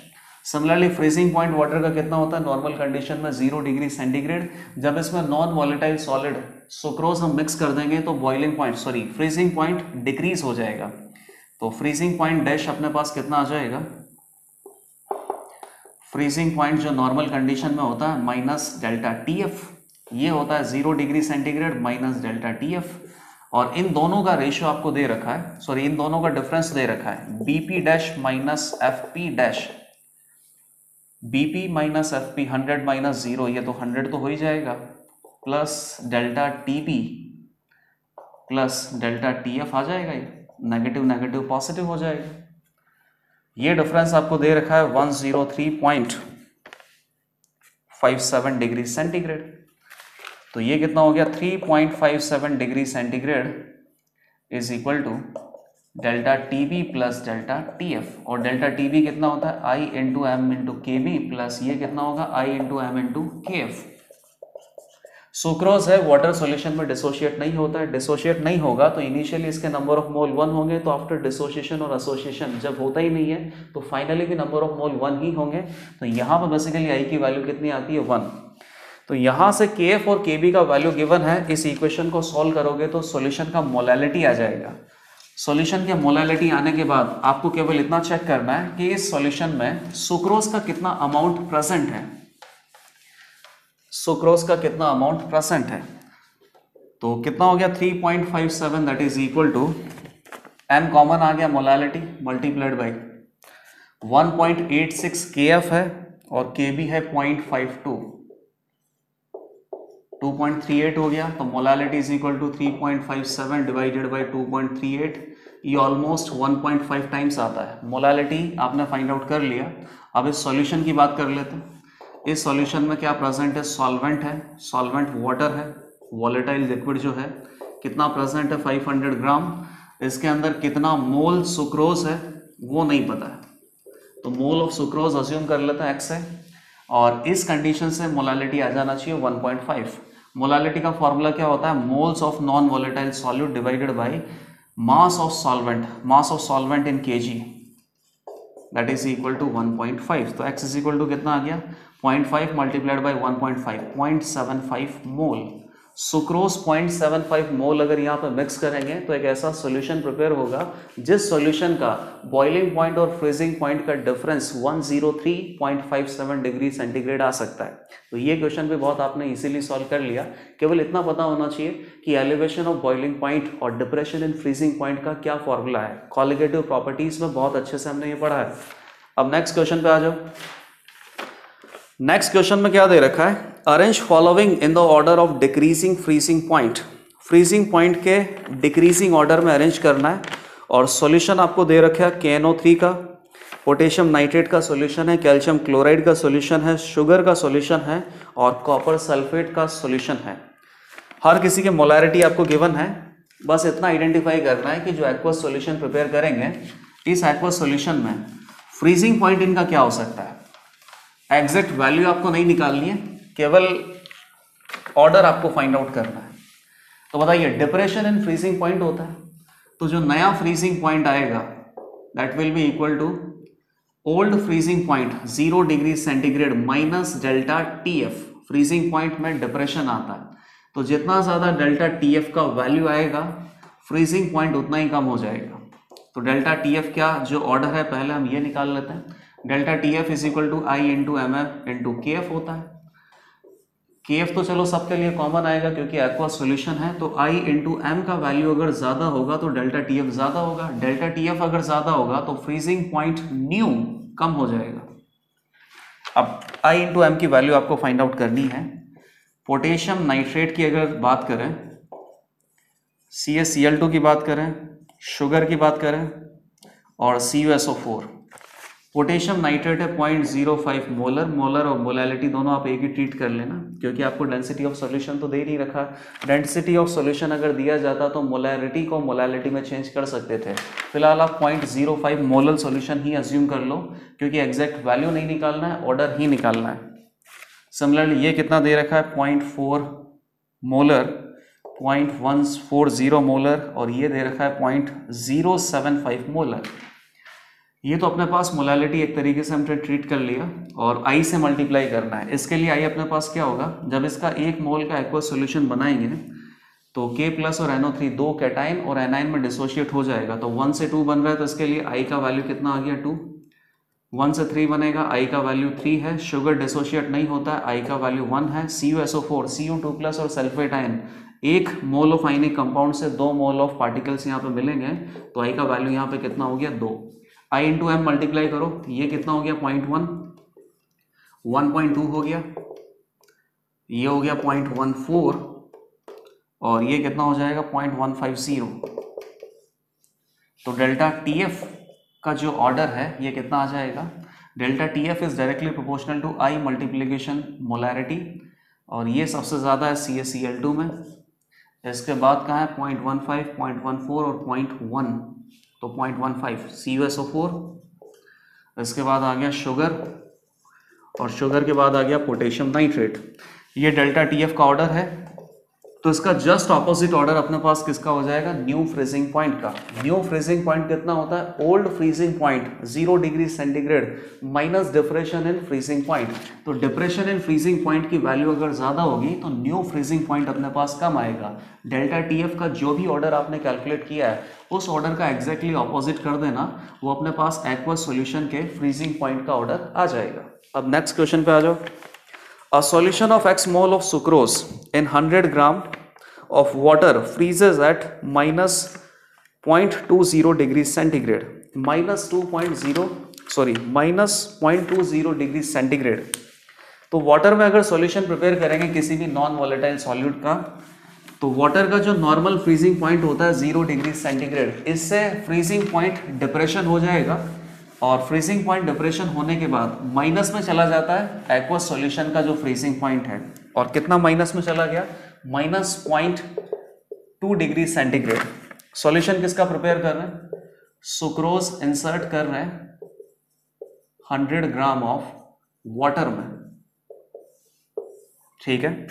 similarly freezing point water का कितना होता है? नॉर्मल कंडीशन में ज़ीरो डिग्री सेंटीग्रेड जब इसमें नॉन वॉलेटाइल सॉलिड सुक्रोज हम मिक्स कर देंगे तो boiling point sorry freezing point decrease हो जाएगा। तो फ्रीजिंग पॉइंट डैश अपने पास कितना आ जाएगा? फ्रीजिंग पॉइंट जो नॉर्मल कंडीशन में होता है माइनस डेल्टा टी एफ़ ये होता है zero degree centigrade minus delta T F और इन दोनों का रेशियो आपको दे रखा है सॉरी इन दोनों का डिफरेंस दे रखा है। BP dash minus F P dash BP minus F P hundred minus zero ये तो हंड्रेड तो हो ही जाएगा। Plus delta T P plus delta T F आ जाएगा ये। नेगेटिव नेगेटिव पॉजिटिव हो जाएगा। ये डिफरेंस आपको दे रखा है one zero three point five seven degree centigrade तो ये कितना हो गया? 3.57 degree centigrade is equal to delta T B plus delta T F और डेल्टा टी बी कितना होता है? I into M into K B plus ये कितना होगा? I into M into K F sucrose है वाटर सॉल्यूशन में dissociate नहीं होता है। डिसोशिएट नहीं होगा तो इनिशियली इसके नंबर ऑफ़ मोल वन होंगे तो आफ्टर डिसोशिएशन और एसोसिएशन जब होता ही नहीं है तो फाइनली भी नंबर ऑफ़ मोल वन ही होंगे। तो यहाँ पर बेसिकली आई की वैल्यू कितनी आती है? वन तो यहाँ से के एफ़ और के बी का वैल्यू गिवन है। इस इक्वेशन को सॉल्व करोगे तो सोल्यूशन का मोलैलिटी आ जाएगा। सॉल्यूशन के मोलैलिटी आने के बाद आपको केवल इतना चेक करना है कि इस सॉल्यूशन में सुक्रोज का कितना अमाउंट प्रेजेंट है। सुक्रोज का कितना अमाउंट प्रेजेंट है? तो कितना हो गया? 3.57 point that is equal to N common आ गया मोलालिटी मल्टीप्लाइड बाई 1.86 केएफ है और के बी है 0.52 2.38 हो गया तो molality is equal to 3.57 divided by 2.38 ये ऑलमोस्ट 1.5 टाइम्स आता है। मोलालिटी आपने फाइंड आउट कर लिया। अब इस सॉल्यूशन की बात कर लेते हैं। इस सॉल्यूशन में क्या प्रेजेंट है? सॉल्वेंट है। सॉल्वेंट वाटर है। वॉलेटाइल लिक्विड जो है। कितना प्रेजेंट है? 500 ग्राम इसके अंदर कितना मोल सुक्रोज है? वो नहीं पता है। तो मोल ऑफ़ सुक्रोज अज्यूम कर लेते हैं एक्स है और इस कंडीशन से मोलालिटी आ जाना चाहिए 1.5 मोलालिटी का फॉर्मूला क्या होता है? Moles of non volatile solute divided by mass of solvent mass of solvent in kg that is equal to 1.5 तो x इज़ इक्वल टू कितना आ गया? 0.5 multiplied by 1.5 0.75 mole sucrose 0.75 mole अगर यहाँ पर मिक्स करेंगे तो एक ऐसा सॉल्यूशन प्रिपेयर होगा, जिस सॉल्यूशन का बॉइलिंग पॉइंट और फ्रीजिंग पॉइंट का डिफरेंस 103.57 डिग्री सेंटीग्रेड आ सकता है। तो ये क्वेश्चन भी बहुत आपने इजीली सॉल्व कर लिया। केवल इतना पता होना चाहिए कि एलिवेशन ऑफ़ बॉइलिंग पॉइंट और डिप्रेशन इन फ्रीजिंग पॉइंट का क्या फॉर्मूला है। कॉलिगेटिव प्रॉपर्टीज़ में बहुत अच्छे से हमने ये पढ़ा है। अब नेक्स्ट क्वेश्चन पे आ जाओ। नेक्स्ट क्वेश्चन में क्या दे रखा है? Arrange following in the order of decreasing freezing point freezing point के डिक्रीजिंग ऑर्डर में अरेंज करना है और सॉल्यूशन आपको दे रखा है के का पोटेशियम नाइट्रेट का सॉल्यूशन है कैल्शियम क्लोराइड का सॉल्यूशन है शुगर का सॉल्यूशन है और कॉपर सल्फेट का सॉल्यूशन है। हर किसी के मोलारिटी आपको गिवन है। बस इतना आइडेंटिफाई करना है कि जो एक्वस सॉल्यूशन प्रिपेयर करेंगे, इस एक्वस सॉल्यूशन में फ्रीजिंग पॉइंट इनका क्या हो सकता है? एग्जैक्ट वैल्यू आपको नहीं निकालनी है, केवल ऑर्डर आपको फाइंड आउट करना है। तो बताइए डिप्रेशन इन फ्रीजिंग पॉइंट होता है। तो जो नया फ्रीजिंग पॉइंट आएगा that will be equal to old freezing point zero degree centigrade minus delta T F freezing point में डिप्रेशन आता है। तो जितना ज़्यादा डेल्टा टी एफ़ का वैल्यू आएगा फ्रीजिंग पॉइंट उतना ही कम हो जाएगा। तो डेल्टा टी एफ़ क्या, जो ऑर्डर है, पहले हम ये निकाल लेते हैं। Delta T F is equal to I into M F into K F होता है। के एफ़ तो चलो सबके लिए कॉमन आएगा क्योंकि एक्वा सोल्यूशन है तो आई इंटू एम का वैल्यू अगर ज़्यादा होगा तो डेल्टा टी एफ़ ज़्यादा होगा। डेल्टा टी एफ़ अगर ज़्यादा होगा तो फ्रीजिंग पॉइंट न्यू कम हो जाएगा। अब आई इंटू एम की वैल्यू आपको फाइंड आउट करनी है। पोटेशियम नाइट्रेट की अगर बात करें C S C L two की बात करें शुगर की बात करें और C U S O four potassium nitrate है point zero five molar molar और मोलैलिटी दोनों आप एक ही ट्रीट कर लेना, क्योंकि आपको डेंसिटी ऑफ़ सॉल्यूशन तो दे नहीं रखा। डेंसिटी ऑफ़ सॉल्यूशन अगर दिया जाता तो मोलैरिटी को मोलैलिटी में चेंज कर सकते थे। फ़िलहाल आप point zero five molar solution ही अज्यूम कर लो, क्योंकि एग्जैक्ट वैल्यू नहीं निकालना है ऑर्डर ही निकालना है। सिमिलरली ये कितना दे रखा है? Point four molar, point one four zero molar, और ये दे रखा है point zero seven five molar. ये तो अपने पास मोलालिटी एक तरीके से हमने ट्रीट कर लिया और आई से मल्टीप्लाई करना है। इसके लिए आई अपने पास क्या होगा? जब इसका एक मोल का एक्वा सोल्यूशन बनाएँगे तो के प्लस और एनओ थ्री दो कैटाइन और एनाइन में डिसोशिएट हो जाएगा। तो वन से टू बन रहा है तो इसके लिए आई का वैल्यू कितना आ गया? टू वन से थ्री बनेगा आई का वैल्यू थ्री है। शुगर डिसोशिएट नहीं होता है आई का वैल्यू वन है। C U S O four C U two plus और सल्फेट आयन एक मोल ऑफ़ आइनिक कंपाउंड से दो मोल ऑफ़ पार्टिकल्स यहाँ पे मिलेंगे तो आई का वैल्यू यहाँ पे कितना हो गया? दो। आई इंटू एम मल्टीप्लाई करो ये कितना हो गया? Point one one point two हो गया. ये हो गया पॉइंट वन फोर और ये कितना हो जाएगा? पॉइंट वन फाइव ज़ीरो तो डेल्टा टी एफ़ का जो ऑर्डर है, ये कितना आ जाएगा? Delta T F is directly proportional to I multiplication molarity और ये सबसे ज़्यादा है C S C L two में. इसके बाद कहाँ है? Point one five point one four और पॉइंट वन तो point one five C U S O four इसके बाद आ गया शुगर और शुगर के बाद आ गया पोटेशियम नाइट्रेट ये डेल्टा टी एफ़ का ऑर्डर है। तो इसका जस्ट ऑपोजिट ऑर्डर अपने पास किसका हो जाएगा? न्यू फ्रीजिंग पॉइंट का। न्यू फ्रीजिंग पॉइंट कितना होता है? Old freezing point zero degree centigrade minus depression in freezing point तो डिप्रेशन इन फ्रीजिंग पॉइंट की वैल्यू अगर ज़्यादा होगी तो न्यू फ्रीजिंग पॉइंट अपने पास कम आएगा। डेल्टा टी एफ़ का जो भी ऑर्डर आपने कैलकुलेट किया है, उस ऑर्डर का एग्जैक्टली ऑपोजिट कर देना, वो अपने पास एक्वा सोल्यूशन के फ्रीजिंग पॉइंट का ऑर्डर आ जाएगा। अब नेक्स्ट क्वेश्चन पे आ जाओ। A solution of x mole of sucrose in 100 gram of water freezes at minus 0.20 degree centigrade. Minus 2.0 sorry minus point two zero degree centigrade तो water में अगर सॉल्यूशन प्रिपेयर करेंगे किसी भी नॉन वॉलेटाइल सॉल्यूट का तो वाटर का जो नॉर्मल फ्रीजिंग पॉइंट होता है ज़ीरो डिग्री सेंटीग्रेड इससे फ्रीजिंग पॉइंट डिप्रेशन हो जाएगा और फ्रीजिंग पॉइंट डिप्रेशन होने के बाद माइनस में चला जाता है एक्वस सॉल्यूशन का जो फ्रीजिंग पॉइंट है। और कितना माइनस में चला गया? Minus point two degree centigrade solution किसका प्रिपेयर कर रहे हैं? सुक्रोज इंसर्ट कर रहे हैं हंड्रेड ग्राम ऑफ़ वाटर में। ठीक है?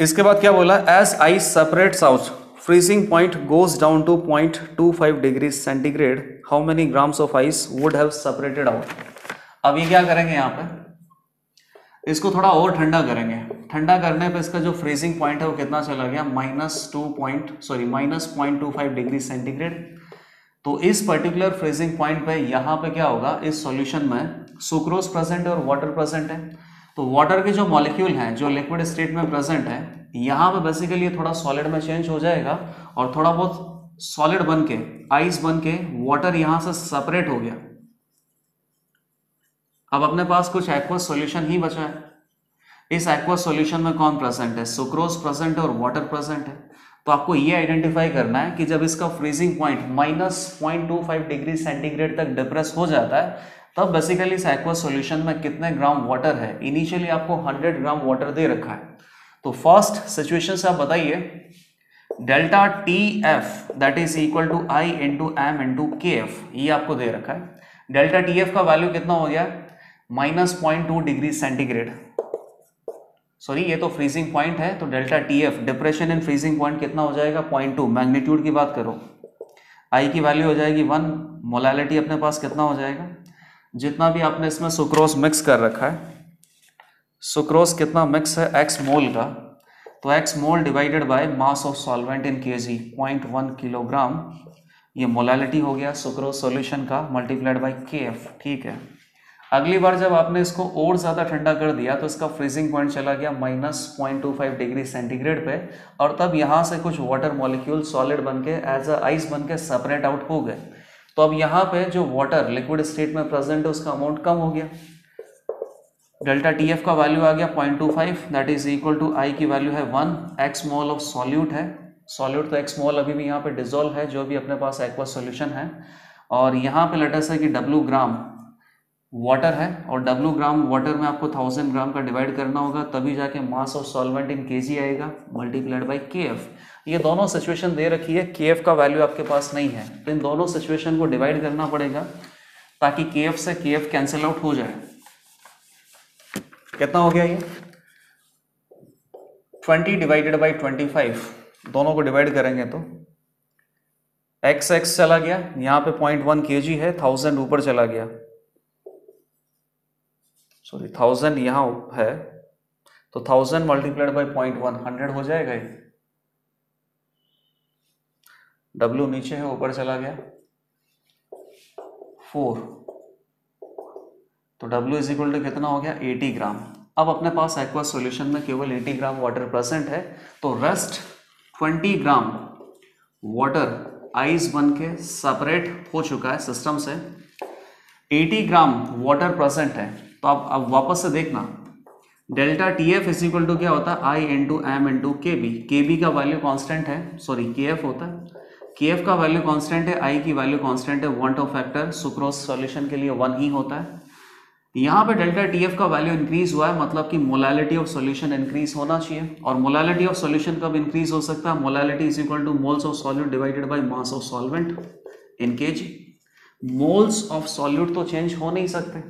इसके बाद क्या बोला? As ice separate out freezing point goes down to 0.25 degree centigrade how many grams of ice would have separated out अब ये क्या करेंगे यहाँ पे? इसको थोड़ा और ठंडा करेंगे। ठंडा करने पे इसका जो फ्रीजिंग पॉइंट है वो कितना चला गया? Minus two point sorry minus point two five degree centigrade तो इस पर्टिकुलर फ्रीजिंग पॉइंट पे यहाँ पे क्या होगा? इस सॉल्यूशन में सुक्रोज प्रेजेंट है और वाटर प्रेजेंट है। तो वाटर के जो मॉलिक्यूल हैं, जो लिक्विड स्टेट में प्रेजेंट है यहाँ पे बेसिकली थोड़ा सॉलिड में चेंज हो जाएगा और थोड़ा बहुत सॉलिड बन के आइस बन के वाटर यहाँ से सेपरेट हो गया। अब अपने पास कुछ एक्वस सॉल्यूशन ही बचा है। इस एक्वस सॉल्यूशन में कौन प्रेजेंट है? सुक्रोज प्रेजेंट है और वाटर प्रेजेंट है। तो आपको ये आइडेंटिफाई करना है कि जब इसका freezing point minus point two five degree centigrade तक डिप्रेस हो जाता है, तब बेसिकली इस एक्वस सॉल्यूशन में कितने ग्राम वाटर है? इनिशियली आपको 100 ग्राम वाटर दे रखा है। तो फ़र्स्ट सिचुएशन से आप बताइए delta T F that is equal to I into M into K F ये आपको दे रखा है। डेल्टा टी एफ़ का वैल्यू कितना हो गया? Minus point two degree centigrade sorry ये तो फ्रीजिंग पॉइंट है तो delta T F depression in freezing point कितना हो जाएगा? पॉइंट टू मैग्नीट्यूड की बात करो। आई की वैल्यू हो जाएगी वन मोलैलिटी अपने पास कितना हो जाएगा? जितना भी आपने इसमें सुक्रोस मिक्स कर रखा है सुक्रोस कितना मिक्स है? एक्स मोल का। तो X mole divided by mass of solvent in K G point one kilogram ये मोलालिटी हो गया सुक्रोस सॉल्यूशन का मल्टीप्लाइड बाय के एफ़ ठीक है। अगली बार जब आपने इसको और ज़्यादा ठंडा कर दिया तो इसका फ्रीजिंग पॉइंट चला गया minus point two five degree centigrade पे, और तब यहाँ से कुछ वाटर मॉलिक्यूल सॉलिड बन के एज अ आइस बन के सेपरेट आउट हो गए। तो अब यहाँ पे जो वाटर लिक्विड स्टेट में प्रेजेंट है, उसका अमाउंट कम हो गया। डेल्टा टी एफ़ का वैल्यू आ गया point two five that is equal to I की वैल्यू है one X mole of solute है। सॉल्यूट तो एक्स मोल अभी भी यहाँ पे डिजोल्व है, जो भी अपने पास एक्वा सॉल्यूशन है। और यहाँ पे लेटेस्ट है कि डब्लू ग्राम वाटर है, और डब्लू ग्राम वाटर में आपको थाउज़ेंड ग्राम का डिवाइड करना होगा, तभी जाके मास ऑफ़ सॉल्वेंट इन के आएगा मल्टीप्लाइड बाई के एफ़ ये दोनों सिचुएशन दे रखी है के एफ़ का वैल्यू आपके पास नहीं है। तो इन दोनों सिचुएशन को डिवाइड करना पड़ेगा, ताकि के एफ़ से के एफ़ कैंसिल आउट हो जाए। कितना हो गया ये? Twenty divided by twenty five दोनों को डिवाइड करेंगे तो। एक्स एक्स चला गया। यहाँ पे पॉइंट वन के जी है। थाउज़ेंड ऊपर चला गया। सॉरी थाउज़ेंड यहाँ है। तो thousand multiplied by point one hundred हो जाएगा ये। डब्ल्यू नीचे है, ऊपर चला गया। फोर तो डब्ल्यू इज़ इक्वल टू कितना हो गया? 80 ग्राम। अब अपने पास एक्वा सॉल्यूशन में केवल 80 ग्राम वाटर प्रेजेंट है तो रेस्ट 20 ग्राम वाटर आइस बन के सेपरेट हो चुका है सिस्टम से। 80 ग्राम वाटर प्रेजेंट है। तो आप अब वापस से देखना। Delta T F is equal to क्या होता है? I into M into K B K B का वैल्यू कॉन्स्टेंट है। सॉरी के एफ़ होता है। के एफ़ का वैल्यू कॉन्स्टेंट है। आई की वैल्यू कॉन्स्टेंट है। One two factor sucrose solution के लिए वन ही होता है। यहाँ पे डेल्टा टी एफ़ का वैल्यू इंक्रीज हुआ है मतलब कि मोलालिटी ऑफ़ सॉल्यूशन इंक्रीज होना चाहिए। और मोलालिटी ऑफ़ सॉल्यूशन कब इंक्रीज हो सकता है? Molality is equal to moles of solute divided by mass of solvent in K moles of solute तो चेंज हो नहीं सकते।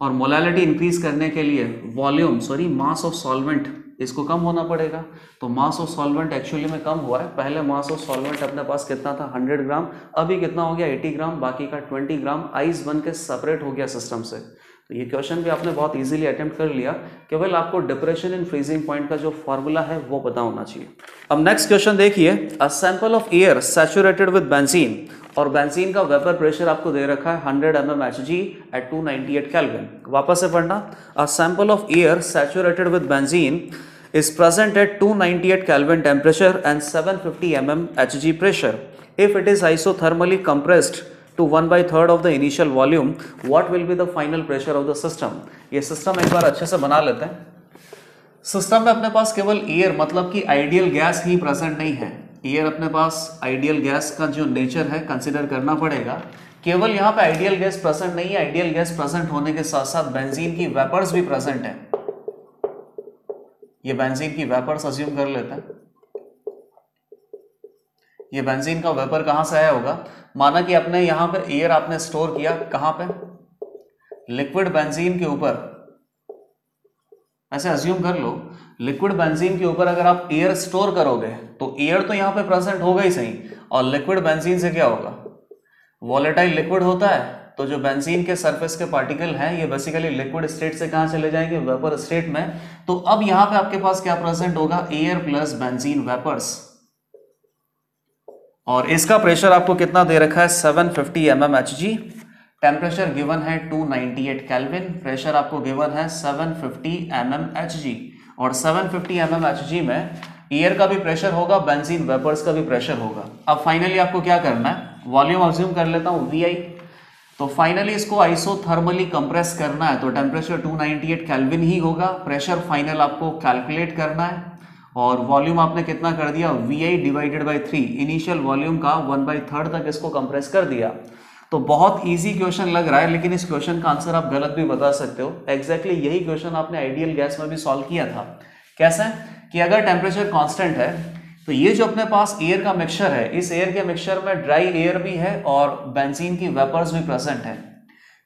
और मोलालिटी इंक्रीज करने के लिए volume sorry mass of solvent इसको कम होना पड़ेगा। तो मास ऑफ़ सॉल्वेंट एक्चुअली में कम हुआ है। पहले मास ऑफ़ सॉल्वेंट अपने पास कितना था? 100 ग्राम अभी कितना हो गया? 80 ग्राम बाकी का 20 ग्राम आइस बन के सेपरेट हो गया सिस्टम से। तो ये क्वेश्चन भी आपने बहुत इजीली अटेम्प्ट कर लिया केवल आपको डिप्रेशन इन फ्रीजिंग पॉइंट का जो फॉर्मूला है, वो पता होना चाहिए। अब नेक्स्ट क्वेश्चन देखिए। A sample of air saturated with benzene और बेंजीन का वेपर प्रेशर आपको दे रखा है 100 M M H G at two ninety वापस से पढ़ना a sample of air saturated with benzene is present at two ninety eight kelvin temperature and seven fifty M M H G pressure if it is isothermally compressed to one by third of the initial volume what will be the final pressure of the system ये system एक बार अच्छे से बना लेते हैं। System में अपने पास केवल एयर मतलब कि आइडियल गैस ही प्रेजेंट नहीं है। एयर अपने पास आइडियल गैस का जो नेचर है कंसिडर करना पड़ेगा। केवल यहाँ पे आइडियल गैस प्रेजेंट नहीं है आइडियल गैस प्रेजेंट होने के साथ साथ बेंजीन की वेपर्स भी प्रेजेंट है। ये बेंजीन की वेपर्स अज्यूम कर लेते हैं। ये बेंजीन का वेपर कहाँ से आया होगा? माना कि अपने यहाँ पर एयर आपने स्टोर किया, कहाँ पे? लिक्विड बेंजीन के ऊपर। ऐसे अज्यूम कर लो। लिक्विड बेंजीन के ऊपर अगर आप एयर स्टोर करोगे तो एयर तो यहाँ पे प्रेजेंट होगा ही सही, और लिक्विड बेंजीन से क्या होगा? वॉलेटाइल लिक्विड होता है तो जो बेंजीन के सरफेस के पार्टिकल हैं, ये बेसिकली लिक्विड स्टेट से कहाँ चले जाएँगे? वेपर स्टेट में। तो अब यहाँ पे आपके पास क्या प्रेजेंट होगा? एयर प्लस बेंजीन वेपर्स और इसका प्रेशर आपको कितना दे रखा है? 750 fifty M M H G temperature given है 298 केल्विन प्रेशर आपको गिवन है 750 fifty M M H G और 750 फिफ्टी एम में एयर का भी प्रेशर होगा बेंजीन वेपर्स का भी प्रेशर होगा। अब फाइनली आपको क्या करना है? वॉल्यूम अज्यूम कर लेता हूँ वी तो फाइनली इसको आइसोथर्मली कंप्रेस करना है तो टेम्परेचर 298 केल्विन ही होगा। प्रेशर फाइनल आपको कैलकुलेट करना है। और वॉल्यूम आपने कितना कर दिया? V I divided by three initial volume का वन बाई थर्ड तक इसको कंप्रेस कर दिया। तो बहुत इजी क्वेश्चन लग रहा है, लेकिन इस क्वेश्चन का आंसर आप गलत भी बता सकते हो। एग्जैक्टली exactly यही क्वेश्चन आपने आइडियल गैस में भी सॉल्व किया था। कैसे कि अगर टेम्परेचर कांस्टेंट है तो ये जो अपने पास एयर का मिक्सचर है, इस एयर के मिक्सचर में ड्राई एयर भी है और बेंजीन की वेपर्स भी प्रेजेंट है।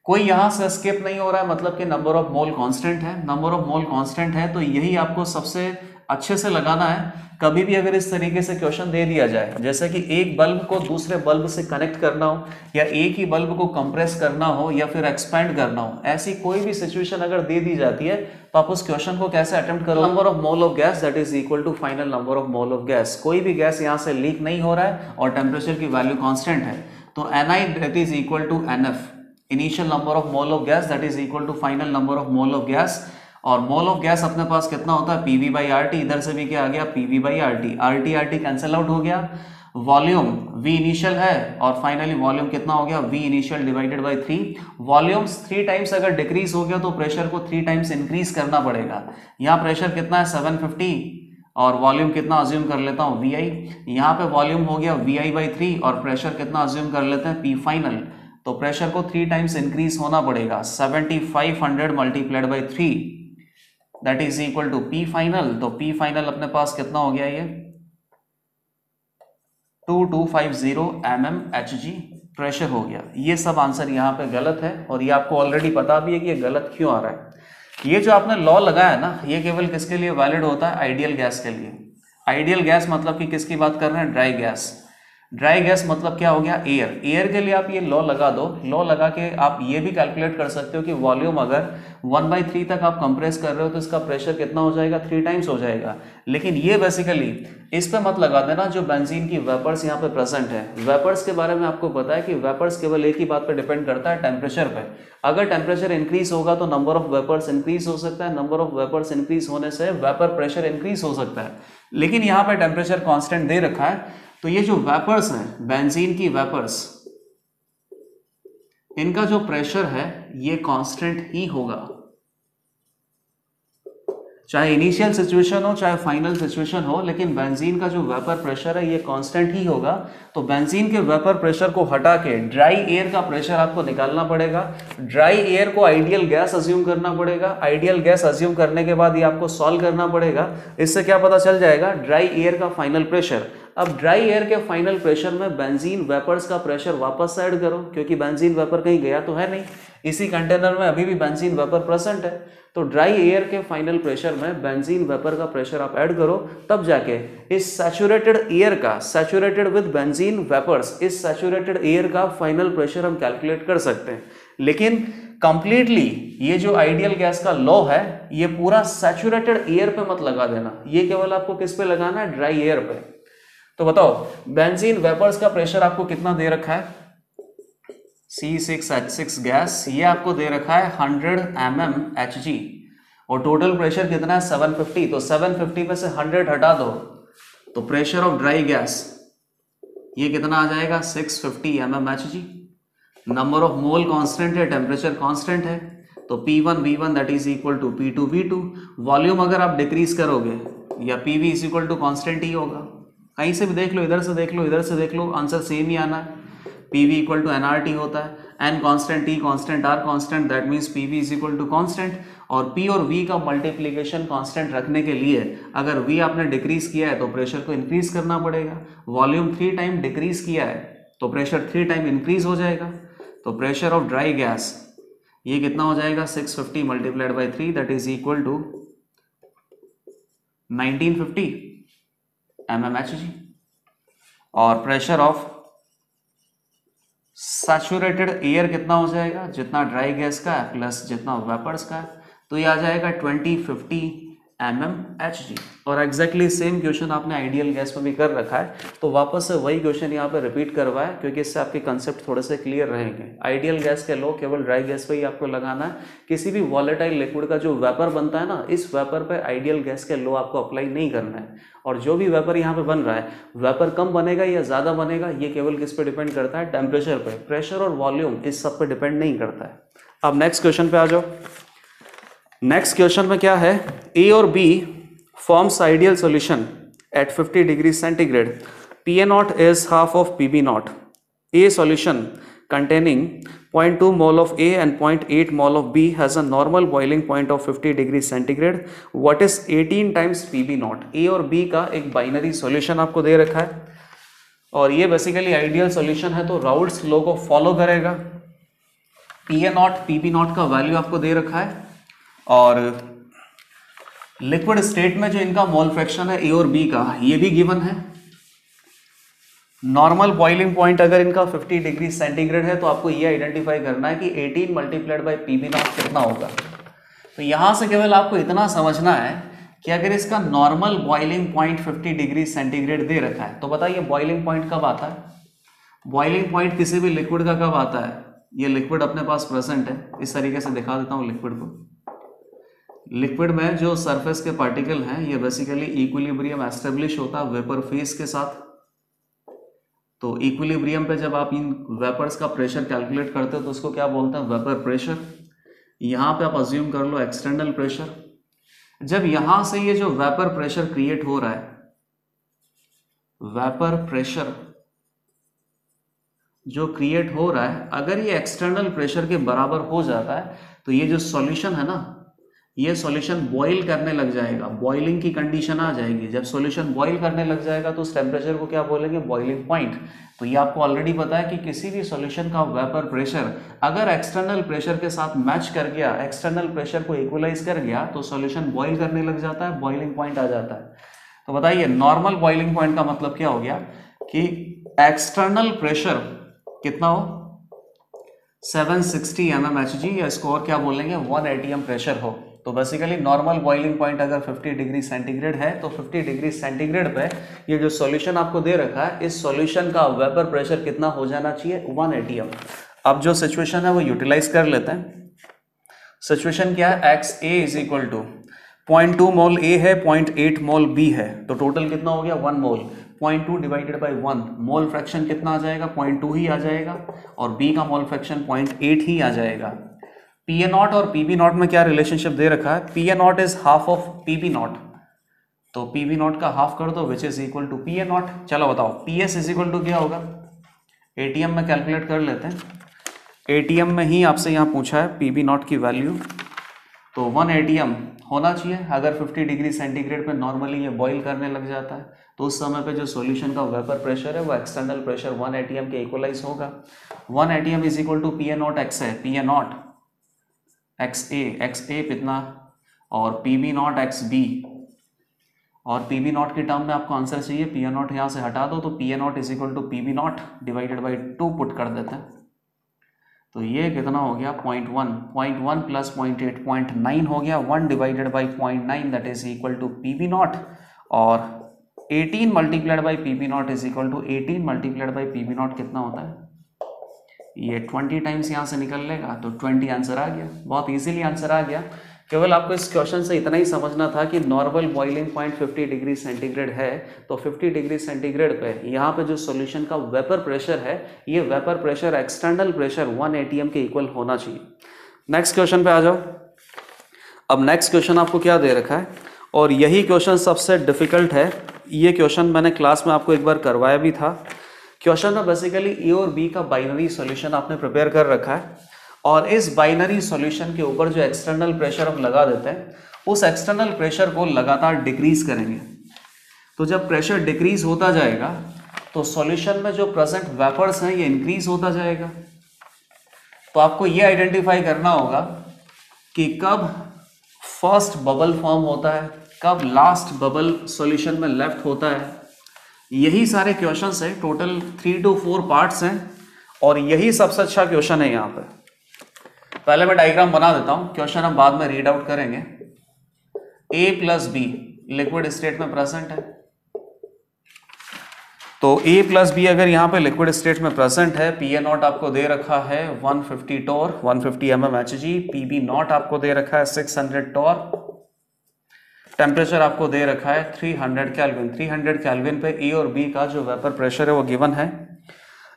कोई यहाँ से स्किप नहीं हो रहा है मतलब कि नंबर ऑफ़ मोल कांस्टेंट है। नंबर ऑफ़ मोल कांस्टेंट है तो यही आपको सबसे अच्छे से लगाना है। कभी भी अगर इस तरीके से क्वेश्चन दे दिया जाए, जैसे कि एक बल्ब को दूसरे बल्ब से कनेक्ट करना हो, या एक ही बल्ब को कंप्रेस करना हो, या फिर एक्सपेंड करना हो, ऐसी कोई भी सिचुएशन अगर दे दी जाती है तो आप उस क्वेश्चन को कैसे अटेम्प्ट करो number of mole of gas that is equal to final number of mole of gas कोई भी गैस यहाँ से लीक नहीं हो रहा है, और टेम्परेचर की वैल्यू कॉन्स्टेंट है। तो N I that is equal to N F initial number of mole of gas that is equal to final number of mole of gas और मोल ऑफ़ गैस अपने पास कितना होता है? पीवी बाई आर टी इधर से भी क्या आ गया? PV by R T R T R T cancel out हो गया। वॉल्यूम वी इनिशियल है और फाइनली वॉल्यूम कितना हो गया? V initial divided by three volumes three times अगर डिक्रीज हो गया तो प्रेशर को थ्री टाइम्स इंक्रीज करना पड़ेगा। यहाँ प्रेशर कितना है? सेवन फिफ्टी और वॉल्यूम कितना अज्यूम कर लेता हूँ? वी आई यहाँ पे वॉल्यूम हो गया वी आई बाई थ्री और प्रेशर कितना अज्यूम कर लेते हैं? पी फाइनल तो प्रेशर को थ्री टाइम्स इंक्रीज होना पड़ेगा। Seventy five hundred multiplied by three that is equal to P final तो पी फाइनल अपने पास कितना हो गया ये? Two two five zero M M H G pressure हो गया। ये सब आंसर यहाँ पे गलत है और ये आपको ऑलरेडी पता भी है कि ये गलत क्यों आ रहा है। ये जो आपने लॉ लगाया ना, ये केवल किसके लिए वैलिड होता है? आइडियल गैस के लिए। आइडियल गैस मतलब कि किसकी बात कर रहे हैं? ड्राई गैस ड्राई गैस मतलब क्या हो गया? एयर एयर के लिए आप ये लॉ लगा दो। लॉ लगा के आप ये भी कैलकुलेट कर सकते हो कि वॉल्यूम अगर वन बाई थ्री तक आप कंप्रेस कर रहे हो तो इसका प्रेशर कितना हो जाएगा? थ्री टाइम्स हो जाएगा। लेकिन ये बेसिकली इस पर मत लगा देना जो बेंजीन की वेपर्स यहाँ पे प्रेजेंट है। वेपर्स के बारे में आपको पता है कि वेपर्स केवल एक ही बात पर डिपेंड करता है टेम्परेचर पर अगर टेम्परेचर इंक्रीज होगा तो नंबर ऑफ़ वेपर्स इंक्रीज हो सकता है। नंबर ऑफ़ वेपर्स इंक्रीज होने से वेपर प्रेशर इंक्रीज हो सकता है। लेकिन यहाँ पर टेम्परेचर कॉन्स्टेंट दे रखा है। तो ये जो वेपर्स हैं बेंजीन की वेपर्स इनका जो प्रेशर है, ये कांस्टेंट ही होगा। चाहे इनिशियल सिचुएशन हो, चाहे फाइनल सिचुएशन हो, लेकिन बेंजीन का जो वेपर प्रेशर है, ये कांस्टेंट ही होगा। तो बेंजीन के वेपर प्रेशर को हटा के ड्राई एयर का प्रेशर आपको निकालना पड़ेगा। ड्राई एयर को आइडियल गैस अज्यूम करना पड़ेगा। आइडियल गैस अज्यूम करने के बाद ये आपको सॉल्व करना पड़ेगा। इससे क्या पता चल जाएगा? ड्राई एयर का फाइनल प्रेशर अब ड्राई एयर के फाइनल प्रेशर में बेंजीन वेपर्स का प्रेशर वापस ऐड करो, क्योंकि बेंजीन वेपर कहीं गया तो है नहीं। इसी कंटेनर में अभी भी बेंजीन वेपर प्रेजेंट है। तो ड्राई एयर के फाइनल प्रेशर में बेंजीन वेपर का प्रेशर आप ऐड करो, तब जाके इस सैचुरेटेड एयर का सैचुरेटेड विद बेंजीन वेपर्स इस सैचुरेटेड एयर का फाइनल प्रेशर हम कैलकुलेट कर सकते हैं। लेकिन कंप्लीटली ये जो आइडियल गैस का लॉ है, ये पूरा सैचुरेटेड एयर पे मत लगा देना। ये केवल आपको किस पे लगाना है? ड्राई एयर पे। तो बताओ बेंजीन वेपर्स का प्रेशर आपको कितना दे रखा है? C six H six gas ये आपको दे रखा है hundred M M H G और टोटल प्रेशर कितना है? सेवन फिफ्टी तो सेवन फिफ्टी में से हंड्रेड हटा दो। तो प्रेशर ऑफ़ ड्राई गैस ये कितना आ जाएगा? Six fifty M M H G number of mole constant है टेम्परेचर कांस्टेंट है तो P one V one that is equal to P two V two volume अगर आप डिक्रीज करोगे, या P V is equal to constant ही होगा। कहीं से भी देख लो, इधर से देख लो, इधर से देख लो आंसर सेम ही आना। है P V equal to N R T होता है। N constant T constant R constant that means P V is equal to constant और पी और वी का मल्टीप्लीकेशन कॉन्स्टेंट रखने के लिए अगर वी आपने डिक्रीज किया है तो प्रेशर को इंक्रीज करना पड़ेगा। वॉल्यूम थ्री टाइम डिक्रीज किया है तो प्रेशर थ्री टाइम इंक्रीज हो जाएगा। तो प्रेशर ऑफ़ ड्राई गैस ये कितना हो जाएगा? 650 fifty multiplied by three that is equal to 1950 M M H G और प्रेशर ऑफ़ सैचुरेटेड एयर कितना हो जाएगा? जितना ड्राई गैस का है प्लस जितना वेपर्स का है तो ये आ जाएगा twenty fifty M M H G और एग्जैक्टली सेम क्वेश्चन आपने आइडियल गैस में भी कर रखा है तो वापस से वही क्वेश्चन यहाँ पे रिपीट करवाए, क्योंकि इससे आपके कंसेप्ट थोड़े से क्लियर रहेंगे। आइडियल गैस के लो, केवल ड्राई गैस पे ही आपको लगाना है। किसी भी वॉलेटाइल लिक्विड का जो वेपर बनता है ना, इस वेपर पे आइडियल गैस के लो, आपको अप्लाई नहीं करना है। और जो भी वेपर यहाँ पे बन रहा है वेपर कम बनेगा या ज़्यादा बनेगा, ये केवल किस पे डिपेंड करता है? टेम्परेचर पर प्रेशर और वॉल्यूम इस सब पे डिपेंड नहीं करता है। अब नेक्स्ट क्वेश्चन पे आ जाओ। नेक्स्ट क्वेश्चन में क्या है? ए और B forms ideal solution at 50 degree centigrade P A naught is half of P B naught A solution containing 0.2 mole of A and 0.8 mole of B has a normal boiling point of 50 degree centigrade. What is 18 times PB naught? A और B का एक binary solution आपको दे रखा है। और ये basically ideal solution है तो राउल्ट्स लॉ को फॉलो करेगा। P A naught P B naught का वैल्यू आपको दे रखा है। और लिक्विड स्टेट में जो इनका मोल फ्रैक्शन है ए और बी का, ये भी गिवन है। नॉर्मल बॉइलिंग पॉइंट अगर इनका 50 डिग्री सेंटीग्रेड है तो आपको ये आइडेंटिफाई करना है कि 18 multiplied by P B naught कितना होगा। तो यहाँ से केवल आपको इतना समझना है कि अगर इसका normal boiling point 50 degree centigrade दे रखा है तो बताइए बॉइलिंग पॉइंट कब आता है? बॉइलिंग पॉइंट किसी भी लिक्विड का कब आता है? ये लिक्विड अपने पास प्रेजेंट है। इस तरीके से दिखा देता हूँ लिक्विड को। लिक्विड में जो सरफेस के पार्टिकल हैं, ये बेसिकली इक्विलिब्रियम एस्टेब्लिश होता है वेपर फेस के साथ। तो इक्विलिब्रियम पे जब आप इन वेपर्स का प्रेशर कैलकुलेट करते हो तो उसको क्या बोलते हैं? वेपर प्रेशर यहाँ पे आप अज्यूम कर लो एक्सटर्नल प्रेशर जब यहाँ से ये जो वेपर प्रेशर क्रिएट हो रहा है वेपर प्रेशर जो क्रिएट हो रहा है, अगर ये एक्सटर्नल प्रेशर के बराबर हो जाता है तो ये जो सॉल्यूशन है ना ये सॉल्यूशन बॉईल करने लग जाएगा। बॉइलिंग की कंडीशन आ जाएगी। जब सॉल्यूशन बॉईल करने लग जाएगा तो उस टेम्परेचर को क्या बोलेंगे? बॉइलिंग पॉइंट तो ये आपको ऑलरेडी पता है कि किसी भी सॉल्यूशन का वेपर प्रेशर अगर एक्सटर्नल प्रेशर के साथ मैच कर गया एक्सटर्नल प्रेशर को इक्वलाइज कर गया तो सॉल्यूशन बॉइल करने लग जाता है बॉइलिंग पॉइंट आ जाता है। तो बताइए नॉर्मल बॉइलिंग पॉइंट का मतलब क्या हो गया? कि एक्सटर्नल प्रेशर कितना हो? 760 sixty M M H G या इसको और क्या बोलेंगे? 1 एटीएम प्रेशर हो। तो बेसिकली नॉर्मल बॉइलिंग पॉइंट अगर 50 डिग्री सेंटीग्रेड है तो 50 डिग्री सेंटीग्रेड पे ये जो सॉल्यूशन आपको दे रखा है, इस सॉल्यूशन का वेपर प्रेशर कितना हो जाना चाहिए? वन एटीएम अब जो सिचुएशन है वो यूटिलाइज कर लेते हैं। सिचुएशन क्या है? X A is equal to point two mole A है पॉइंट एट मोल बी है। तो टोटल कितना हो गया? One mole point two divided by one mole fraction कितना आ जाएगा? पॉइंट टू ही आ जाएगा। और बी का मोल फ्रैक्शन पॉइंट एट ही आ जाएगा। पी ए नॉट और पी बी नॉट में क्या रिलेशनशिप दे रखा है? P A naught is half of P B naught तो पी बी नॉट का हाफ़ कर दो which is equal to P A naught चलो बताओ P S is equal to क्या होगा? ए टी एम में कैलकुलेट कर लेते हैं। ए टी एम में ही आपसे यहाँ पूछा है पी बी नॉट की वैल्यू तो वन ए टी एम होना चाहिए। अगर 50 डिग्री सेंटीग्रेड पे नॉर्मली ये बॉईल करने लग जाता है तो उस समय पे जो सॉल्यूशन का वेपर प्रेशर है, वो एक्सटर्नल प्रेशर वन ए के इक्वलाइज होगा। One A T M is equal to P A naught X है P A naught X A X A कितना? और P B naught X B और पी बी नॉट के term में आपको answer चाहिए पी ए नॉट यहाँ से हटा दो तो P A naught is equal to P B naught divided by two put कर देते हैं। तो ये कितना हो गया? Point one point one plus point eight point nine हो गया। One divided by point nine that is equal to P B naught और eighteen multiplied by P B naught is equal to eighteen multiplied by P B naught कितना होता है? ये twenty times यहाँ से निकल लेगा तो ट्वेंटी आंसर आ गया। बहुत इजीली आंसर आ गया। केवल आपको इस क्वेश्चन से इतना ही समझना था कि normal boiling point 50 degree centigrade है तो 50 डिग्री सेंटीग्रेड पे यहाँ पे जो सॉल्यूशन का वेपर प्रेशर है, ये vapour pressure external pressure 1 ATM के इक्वल होना चाहिए। नेक्स्ट क्वेश्चन पे आ जाओ। अब नेक्स्ट क्वेश्चन आपको क्या दे रखा है? और यही क्वेश्चन सबसे डिफ़िकल्ट है। ये क्वेश्चन मैंने क्लास में आपको एक बार करवाया भी था। क्वेश्चन में बेसिकली ए और बी का बाइनरी सॉल्यूशन आपने प्रिपेयर कर रखा है। और इस बाइनरी सॉल्यूशन के ऊपर जो एक्सटर्नल प्रेशर हम लगा देते हैं, उस एक्सटर्नल प्रेशर को लगातार डिक्रीज करेंगे। तो जब प्रेशर डिक्रीज होता जाएगा तो सॉल्यूशन में जो प्रेजेंट वेपर्स हैं, ये इंक्रीज होता जाएगा। तो आपको ये आइडेंटिफाई करना होगा कि कब फ़र्स्ट बबल फॉर्म होता है, कब लास्ट बबल सॉल्यूशन में लेफ़्ट होता है। यही सारे क्वेश्चन है total three to four parts हैं, और यही सबसे अच्छा क्वेश्चन है यहाँ पर पहले मैं डायग्राम बना देता हूँ क्वेश्चन हम बाद में रीड आउट करेंगे। A plus B liquid state में प्रेजेंट है। तो ए प्लस बी अगर यहाँ पे लिक्विड स्टेट में प्रेजेंट है पी ए नॉट आपको दे रखा है 150 torr 150 fifty M M H G P B naught आपको दे रखा है 600 टोर टेम्परेचर आपको दे रखा है 300 कैलविन 300 कैलविन पे ए और बी का जो वेपर प्रेशर है वो गिवन है.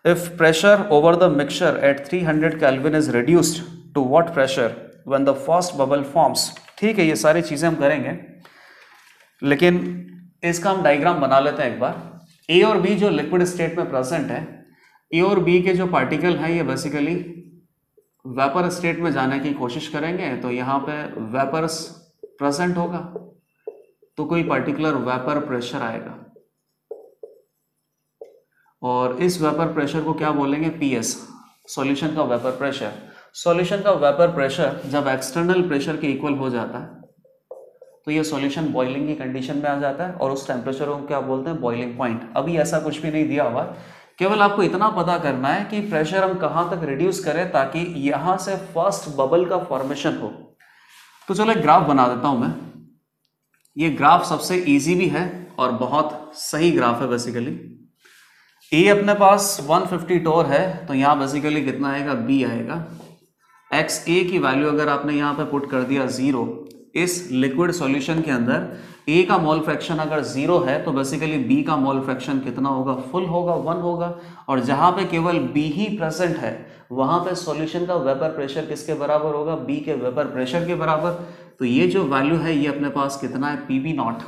If pressure over the mixture at 300 kelvin is reduced to what pressure when the first bubble forms ठीक है, ये सारी चीज़ें हम करेंगे। लेकिन इसका हम डायग्राम बना लेते हैं एक बार। ए और बी जो लिक्विड स्टेट में प्रेजेंट है ए और बी के जो पार्टिकल हैं, ये बेसिकली वेपर स्टेट में जाने की कोशिश करेंगे तो यहाँ पे वेपर्स प्रेजेंट होगा। तो कोई पर्टिकुलर वेपर प्रेशर आएगा। और इस वेपर प्रेशर को क्या बोलेंगे? पीएस सॉल्यूशन का वेपर प्रेशर सॉल्यूशन का वेपर प्रेशर जब एक्सटर्नल प्रेशर के इक्वल हो जाता है तो ये सॉल्यूशन बॉइलिंग की कंडीशन में आ जाता है और उस टेम्परेचर को क्या बोलते हैं? बॉइलिंग पॉइंट अभी ऐसा कुछ भी नहीं दिया हुआ। केवल आपको इतना पता करना है कि प्रेशर हम कहाँ तक रिड्यूस करें ताकि यहाँ से फ़र्स्ट बबल का फॉर्मेशन हो। तो चलो एक ग्राफ बना देता हूँ मैं। ये ग्राफ सबसे इजी भी है और बहुत सही ग्राफ है बेसिकली ए अपने पास 150 टोर है तो यहाँ बेसिकली कितना आएगा? बी आएगा। एक्स ए की वैल्यू अगर आपने यहाँ पे पुट कर दिया ज़ीरो इस लिक्विड सॉल्यूशन के अंदर ए का मोल फ्रैक्शन अगर ज़ीरो है तो बेसिकली बी का मोल फ्रैक्शन कितना होगा? फुल होगा वन होगा। और जहाँ पे केवल बी ही प्रेजेंट है, वहाँ पे सॉल्यूशन का वेपर प्रेशर किसके बराबर होगा? बी के वेपर प्रेशर के बराबर। तो ये जो वैल्यू है, ये अपने पास कितना है? P B naught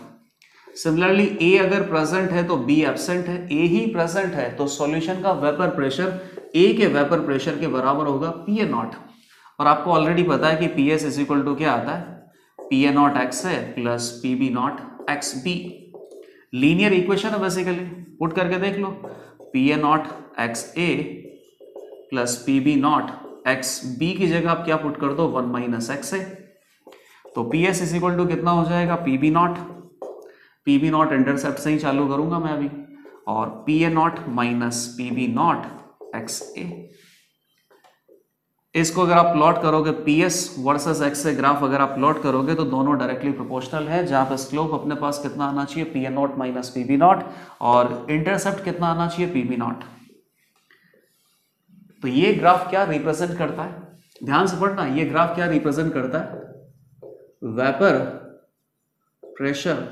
similarly A अगर प्रेजेंट है तो बी एबसेंट है. ए ही प्रेजेंट है तो सॉल्यूशन का वेपर प्रेशर ए के वेपर प्रेशर के बराबर होगा पी ए नॉट और आपको ऑलरेडी पता है कि P S is equal to क्या आता है? पी ए नॉट एक्स है plus P B naught X B linear equation है बेसिकली पुट करके देख लो. P A naught X A plus P B naught X B की जगह आप क्या पुट कर दो? वन माइनस एक्स ए तो P S is equal to कितना हो जाएगा? P B naught P B naught intercept से ही चालू करूँगा मैं अभी। और P A naught minus P B naught X A इसको अगर आप प्लॉट करोगे पी एस वर्सेस एक्स से ग्राफ अगर आप प्लॉट करोगे तो दोनों डायरेक्टली प्रोपोर्शनल है। जहाँ पर स्लोप अपने पास कितना आना चाहिए? P A naught minus P B naught और इंटरसेप्ट कितना आना चाहिए? पी बी नॉट तो ये ग्राफ क्या रिप्रेजेंट करता है? ध्यान से पढ़ना, ये ग्राफ क्या रिप्रेजेंट करता है? वेपर प्रेशर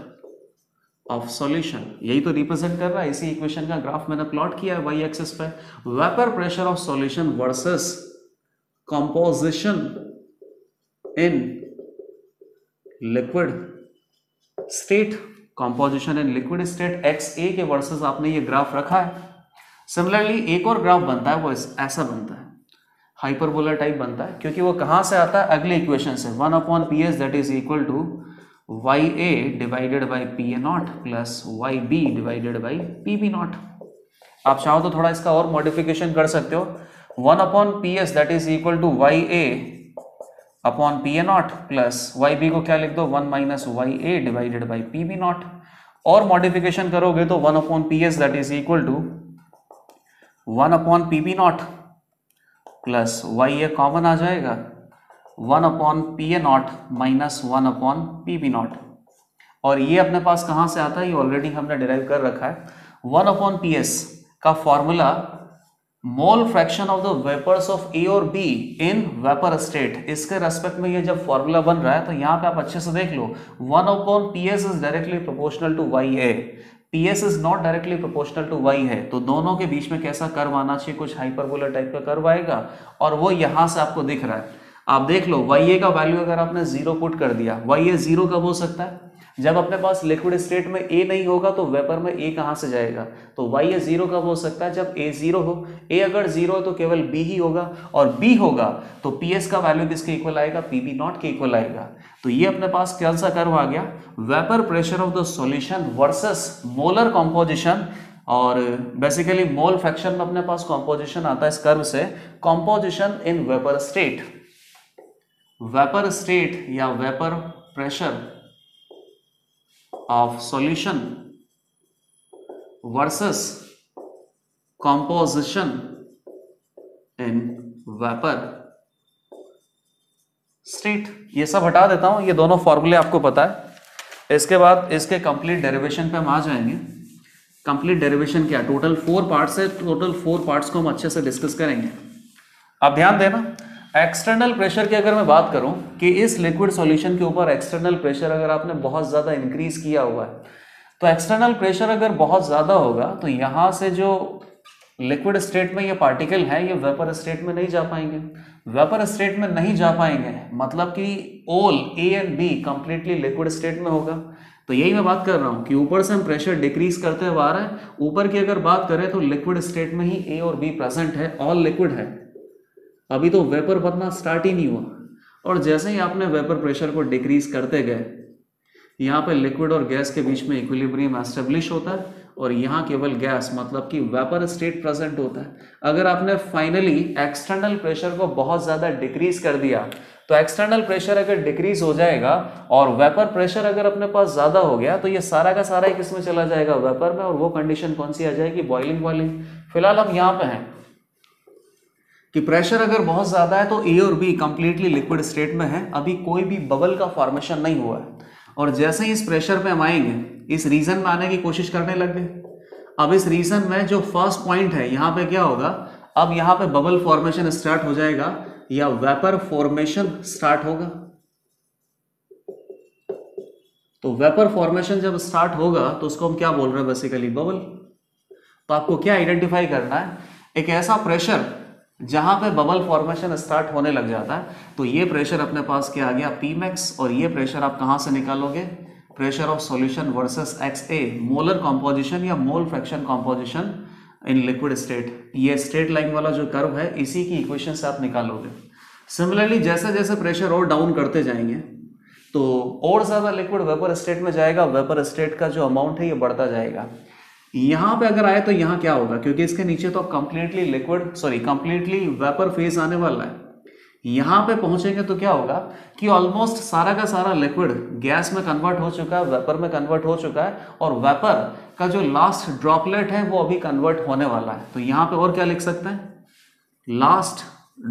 ऑफ़ सॉल्यूशन यही तो रिप्रेजेंट कर रहा है। इसी इक्वेशन का ग्राफ मैंने प्लॉट किया है वाई एक्सेस पे। Vapour pressure of solution versus composition in liquid state composition in liquid state X A के वर्सेस आपने ये ग्राफ रखा है। सिमिलरली एक और ग्राफ बनता है, वो ऐसा बनता है। हाइपरबोला टाइप बनता है, क्योंकि वो कहाँ से आता है? अगले इक्वेशन से। One upon P S that is equal to Y A divided by P A naught plus Y B divided by P B naught आप चाहो तो थोड़ा इसका और मॉडिफिकेशन कर सकते हो। One upon P S that is equal to Y A upon P A naught plus Y B को क्या लिख दो? One minus Y A divided by P B naught और मॉडिफिकेशन करोगे तो one upon P S that is equal to one upon P B naught plus Y A common आ जाएगा। One upon P A naught minus one upon P B naught और ये अपने पास कहाँ से आता है? ये ऑलरेडी हमने डिराइव कर रखा है। वन अपॉन पी एस का formula mole fraction of the vapours of A और बी इन वेपर स्टेट इसके रेस्पेक्ट में ये जब फॉर्मूला बन रहा है तो यहाँ पे आप अच्छे से देख लो। One upon P S is directly proportional to Y A P S is not directly proportional to Y है तो दोनों के बीच में कैसा कर्व आना चाहिए, कुछ हाइपरबोला टाइप का कर्व आएगा, और वो यहाँ से आपको दिख रहा है। आप देख लो वाई ए का वैल्यू अगर आपने ज़ीरो पुट कर दिया वाई ए ज़ीरो कब हो सकता है? जब अपने पास लिक्विड स्टेट में ए नहीं होगा तो वेपर में ए कहाँ से जाएगा? तो वाई ए ज़ीरो कब हो सकता है? जब ए ज़ीरो हो। ए अगर ज़ीरो है तो केवल बी ही होगा। और बी होगा तो पी एस का वैल्यू किसके इक्वल आएगा? पी बी नॉट के इक्वल आएगा। तो ये अपने पास कौन सा कर्व आ गया? Vapour pressure of the solution versus molar composition और बेसिकली मोल फ्रैक्शन में अपने पास कॉम्पोजिशन आता है इस कर्व से। Composition in vapour state vapour state या vapour pressure of solution versus composition in vapour state ये सब हटा देता हूँ, ये दोनों फॉर्मूले आपको पता है। इसके बाद इसके कंप्लीट डेरिवेशन पे हम आ जाएँगे। कंप्लीट डेरिवेशन क्या? टोटल फोर पार्ट्स है टोटल फोर पार्ट्स को हम अच्छे से डिस्कस करेंगे। आप ध्यान देना एक्सटर्नल प्रेशर की अगर मैं बात करूँ कि इस लिक्विड सॉल्यूशन के ऊपर एक्सटर्नल प्रेशर अगर आपने बहुत ज़्यादा इंक्रीज किया हुआ है तो एक्सटर्नल प्रेशर अगर बहुत ज़्यादा होगा तो यहाँ से जो लिक्विड स्टेट में ये पार्टिकल है, ये वेपर स्टेट में नहीं जा पाएँगे। वेपर स्टेट में नहीं जा पाएँगे मतलब कि all A and B completely liquid state में होगा। तो यही मैं बात कर रहा हूँ कि ऊपर से हम प्रेशर डिक्रीज करते हुए आ रहा है। ऊपर की अगर बात करें तो लिक्विड स्टेट में ही ए और बी प्रेजेंट है ऑल लिक्विड है। अभी तो वेपर बनना स्टार्ट ही नहीं हुआ। और जैसे ही आपने वेपर प्रेशर को डिक्रीज करते गए, यहाँ पे लिक्विड और गैस के बीच में इक्विलिब्रियम एस्टेब्लिश होता है और यहाँ केवल गैस मतलब कि वेपर स्टेट प्रेजेंट होता है। अगर आपने फाइनली एक्सटर्नल प्रेशर को बहुत ज़्यादा डिक्रीज कर दिया तो एक्सटर्नल प्रेशर अगर डिक्रीज हो जाएगा और वेपर प्रेशर अगर अपने पास ज़्यादा हो गया तो ये सारा का सारा किसमें चला जाएगा वेपर में और वो कंडीशन कौन सी आ जाएगी? बॉइलिंग बॉइलिंग फ़िलहाल हम यहाँ पे हैं। कि प्रेशर अगर बहुत ज़्यादा है तो ए और बी कंप्लीटली लिक्विड स्टेट में है। अभी कोई भी बबल का फॉर्मेशन नहीं हुआ है। और जैसे ही इस प्रेशर पे हम आएँगे, इस रीजन में आने की कोशिश करने लग गए। अब इस रीजन में जो फ़र्स्ट पॉइंट है, यहाँ पे क्या होगा? अब यहाँ पे बबल फॉर्मेशन स्टार्ट हो जाएगा, या वेपर फॉर्मेशन स्टार्ट होगा। तो वेपर फॉर्मेशन जब स्टार्ट होगा तो उसको हम क्या बोल रहे हैं बेसिकली बबल तो आपको क्या आइडेंटिफाई करना है? एक ऐसा प्रेशर जहाँ पे बबल फॉर्मेशन स्टार्ट होने लग जाता है तो ये प्रेशर अपने पास क्या आ गया? पी मैक्स और ये प्रेशर आप कहाँ से निकालोगे? Pressure of solution versus X A molar composition या mole fraction composition in liquid state ये स्ट्रेट लाइन वाला जो कर्व है, इसी की इक्वेशन से आप निकालोगे। सिमिलरली जैसे जैसे प्रेशर और डाउन करते जाएँगे तो और ज़्यादा लिक्विड वेपर स्टेट में जाएगा वेपर स्टेट का जो अमाउंट है, ये बढ़ता जाएगा। यहाँ पे अगर आए तो यहाँ क्या होगा? क्योंकि इसके नीचे तो completely liquid sorry completely vapour phase आने वाला है। यहाँ पे पहुँचेंगे तो क्या होगा कि ऑलमोस्ट सारा का सारा लिक्विड गैस में कन्वर्ट हो चुका है वेपर में कन्वर्ट हो चुका है, और वेपर का जो लास्ट ड्रॉपलेट है वो अभी कन्वर्ट होने वाला है। तो यहाँ पे और क्या लिख सकते हैं? Last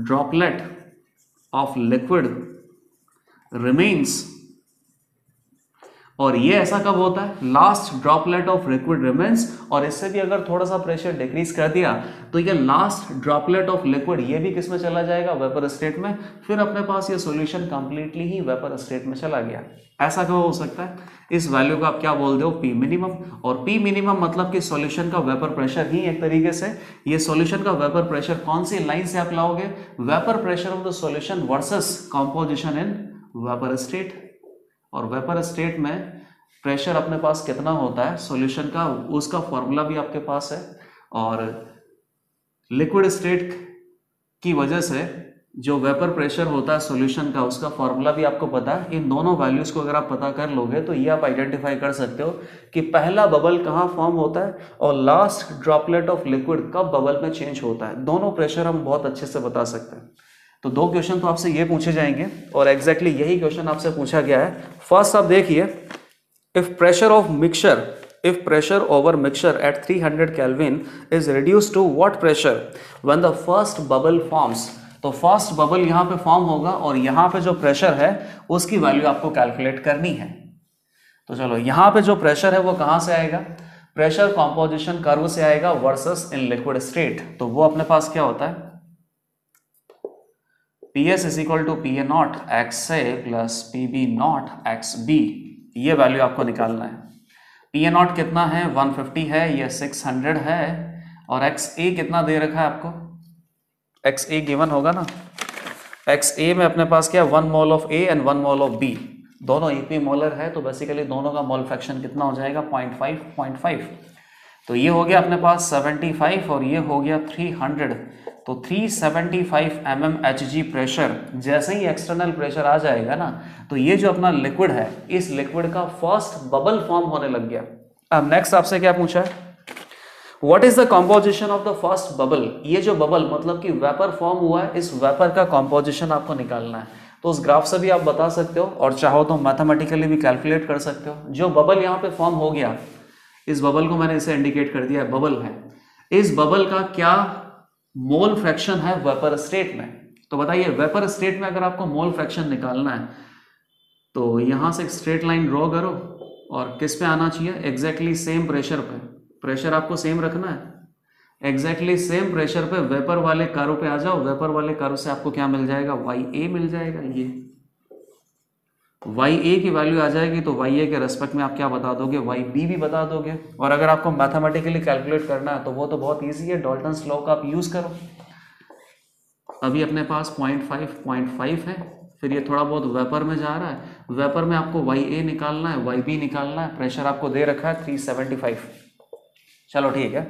droplet of liquid remains और ये ऐसा कब होता है? Last droplet of liquid remains और इससे भी अगर थोड़ा सा प्रेशर डिक्रीज कर दिया तो ये लास्ट ड्रॉपलेट ऑफ़ लिक्विड ये भी किसमें चला जाएगा? वेपर स्टेट में। फिर अपने पास ये सॉल्यूशन कंप्लीटली ही वेपर स्टेट में चला गया। ऐसा कब हो सकता है? इस वैल्यू को आप क्या बोलते हो? पी मिनिमम और पी मिनिमम मतलब कि सॉल्यूशन का वेपर प्रेशर ही एक तरीके से। ये सॉल्यूशन का वेपर प्रेशर कौन सी लाइन से आप लाओगे? Vapour pressure of the solution versus composition in vapour state और वेपर स्टेट में प्रेशर अपने पास कितना होता है सॉल्यूशन का, उसका फॉर्मूला भी आपके पास है। और लिक्विड स्टेट की वजह से जो वेपर प्रेशर होता है सॉल्यूशन का, उसका फॉर्मूला भी आपको पता है। इन दोनों वैल्यूज़ को अगर आप पता कर लोगे तो ये आप आइडेंटिफाई कर सकते हो कि पहला बबल कहाँ फॉर्म होता है और लास्ट ड्रॉपलेट ऑफ़ लिक्विड कब बबल में चेंज होता है। दोनों प्रेशर हम बहुत अच्छे से बता सकते हैं। तो दो क्वेश्चन तो आपसे ये पूछे जाएँगे और एग्जैक्टली exactly यही क्वेश्चन आपसे पूछा गया है। फ़र्स्ट आप देखिए if pressure of mixture if pressure over mixture at 300 kelvin is reduce to what pressure when the first bubble forms तो फ़र्स्ट बबल यहाँ पे फॉर्म होगा और यहाँ पे जो प्रेशर है, उसकी वैल्यू आपको कैलकुलेट करनी है। तो चलो, यहाँ पे जो प्रेशर है, वो कहाँ से आएगा? प्रेशर कॉम्पोजिशन कर्व से आएगा वर्सेस इन लिक्विड स्टेट तो वो अपने पास क्या होता है? P S is equal to P A not X A plus P B not X B ये वैल्यू आपको निकालना है। पी ए नॉट कितना है? 150 है, ये 600 है। और एक्स ए कितना दे रखा है आपको? एक्स ए गिवन होगा ना? एक्स ए में अपने पास क्या? One mole of A and one mole of B दोनों ई मोलर है तो बेसिकली दोनों का मोल फ्रैक्शन कितना हो जाएगा? पॉइंट फाइव पॉइंट फाइव तो ये हो गया अपने पास सेवेंटी फाइव और ये हो गया थ्री हंड्रेड तो 375 सेवेंटी जी प्रेशर जैसे ही एक्सटर्नल प्रेशर आ जाएगा ना तो ये जो अपना लिक्विड है, इस लिक्विड का फ़र्स्ट बबल फॉर्म होने लग गया। अब नेक्स्ट आपसे क्या पूछा है? What is the composition of the first bubble ये जो बबल मतलब कि वेपर फॉर्म हुआ है, इस वेपर का कॉम्पोजिशन आपको निकालना है। तो उस ग्राफ से भी आप बता सकते हो, और चाहो तो मैथमेटिकली भी कैलकुलेट कर सकते हो। जो बबल यहाँ पे फॉर्म हो गया इस बबल को मैंने इसे इंडिकेट कर दिया बबल है। इस बबल का क्या मोल फ्रैक्शन है वेपर स्टेट में? तो बताइए वेपर स्टेट में अगर आपको मोल फ्रैक्शन निकालना है तो यहाँ से स्ट्रेट लाइन ड्रॉ करो और किस पे आना चाहिए? एग्जैक्टली सेम प्रेशर पे। प्रेशर आपको सेम रखना है। एग्जैक्टली सेम प्रेशर पे वेपर वाले कारों पे आ जाओ। वेपर वाले कारों से आपको क्या मिल जाएगा? वाई ए मिल जाएगा, ये। वाई ए की वैल्यू आ जाएगी तो वाई ए के रेस्पेक्ट में आप क्या बता दोगे? वाई बी भी बता दोगे। और अगर आपको मैथमेटिकली कैलकुलेट करना है तो वो तो बहुत ईजी है। डॉल्टन स्लो का आप यूज़ करो। अभी अपने पास पॉइंट फाइव पॉइंट फाइव है। फिर ये थोड़ा बहुत वेपर में जा रहा है। वेपर में आपको वाई ए निकालना है वाई बी निकालना है। प्रेशर आपको दे रखा है थ्री सेवेंटी फाइव चलो ठीक है।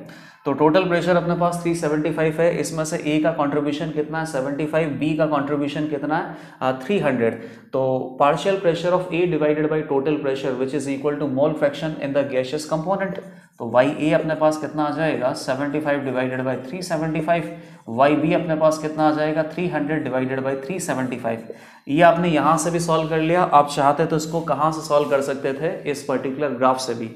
तो टोटल प्रेशर अपने पास 375 है। इसमें से ए का कंट्रीब्यूशन कितना है? 75 बी का कंट्रीब्यूशन कितना है? थ्री हंड्रेड तो partial pressure of A divided by total pressure which is equal to mole fraction in the gaseous component तो वाई ए अपने पास कितना आ जाएगा? 75 डिवाइडेड बाई 375 वाई बी अपने पास कितना आ जाएगा? 300 डिवाइडेड बाई 375 ये आपने यहाँ से भी सॉल्व कर लिया। आप चाहते तो इसको कहाँ से सॉल्व कर सकते थे? इस पर्टिकुलर ग्राफ से भी।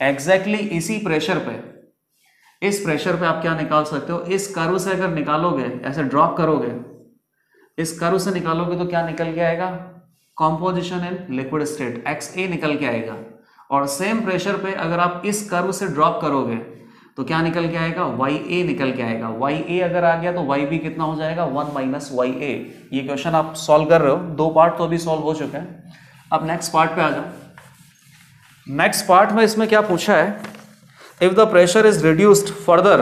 एग्जैक्टली exactly इसी प्रेशर पे। इस प्रेशर पे आप क्या निकाल सकते हो? इस कर्व से अगर निकालोगे, ऐसे ड्रॉप करोगे, इस कर्व से निकालोगे तो क्या निकल के आएगा? Composition in liquid state X A निकल के आएगा। और सेम प्रेशर पे अगर आप इस कर्व से ड्रॉप करोगे तो क्या निकल के आएगा? वाई ए निकल के आएगा। वाई ए अगर आ गया तो वाई बी कितना हो जाएगा? वन माइनस वाई ए ये क्वेश्चन आप सॉल्व कर रहे हो। दो पार्ट तो अभी सॉल्व हो चुके हैं। अब नेक्स्ट पार्ट पे आ जाओ। नेक्स्ट पार्ट में इसमें क्या पूछा है? If the pressure is reduced further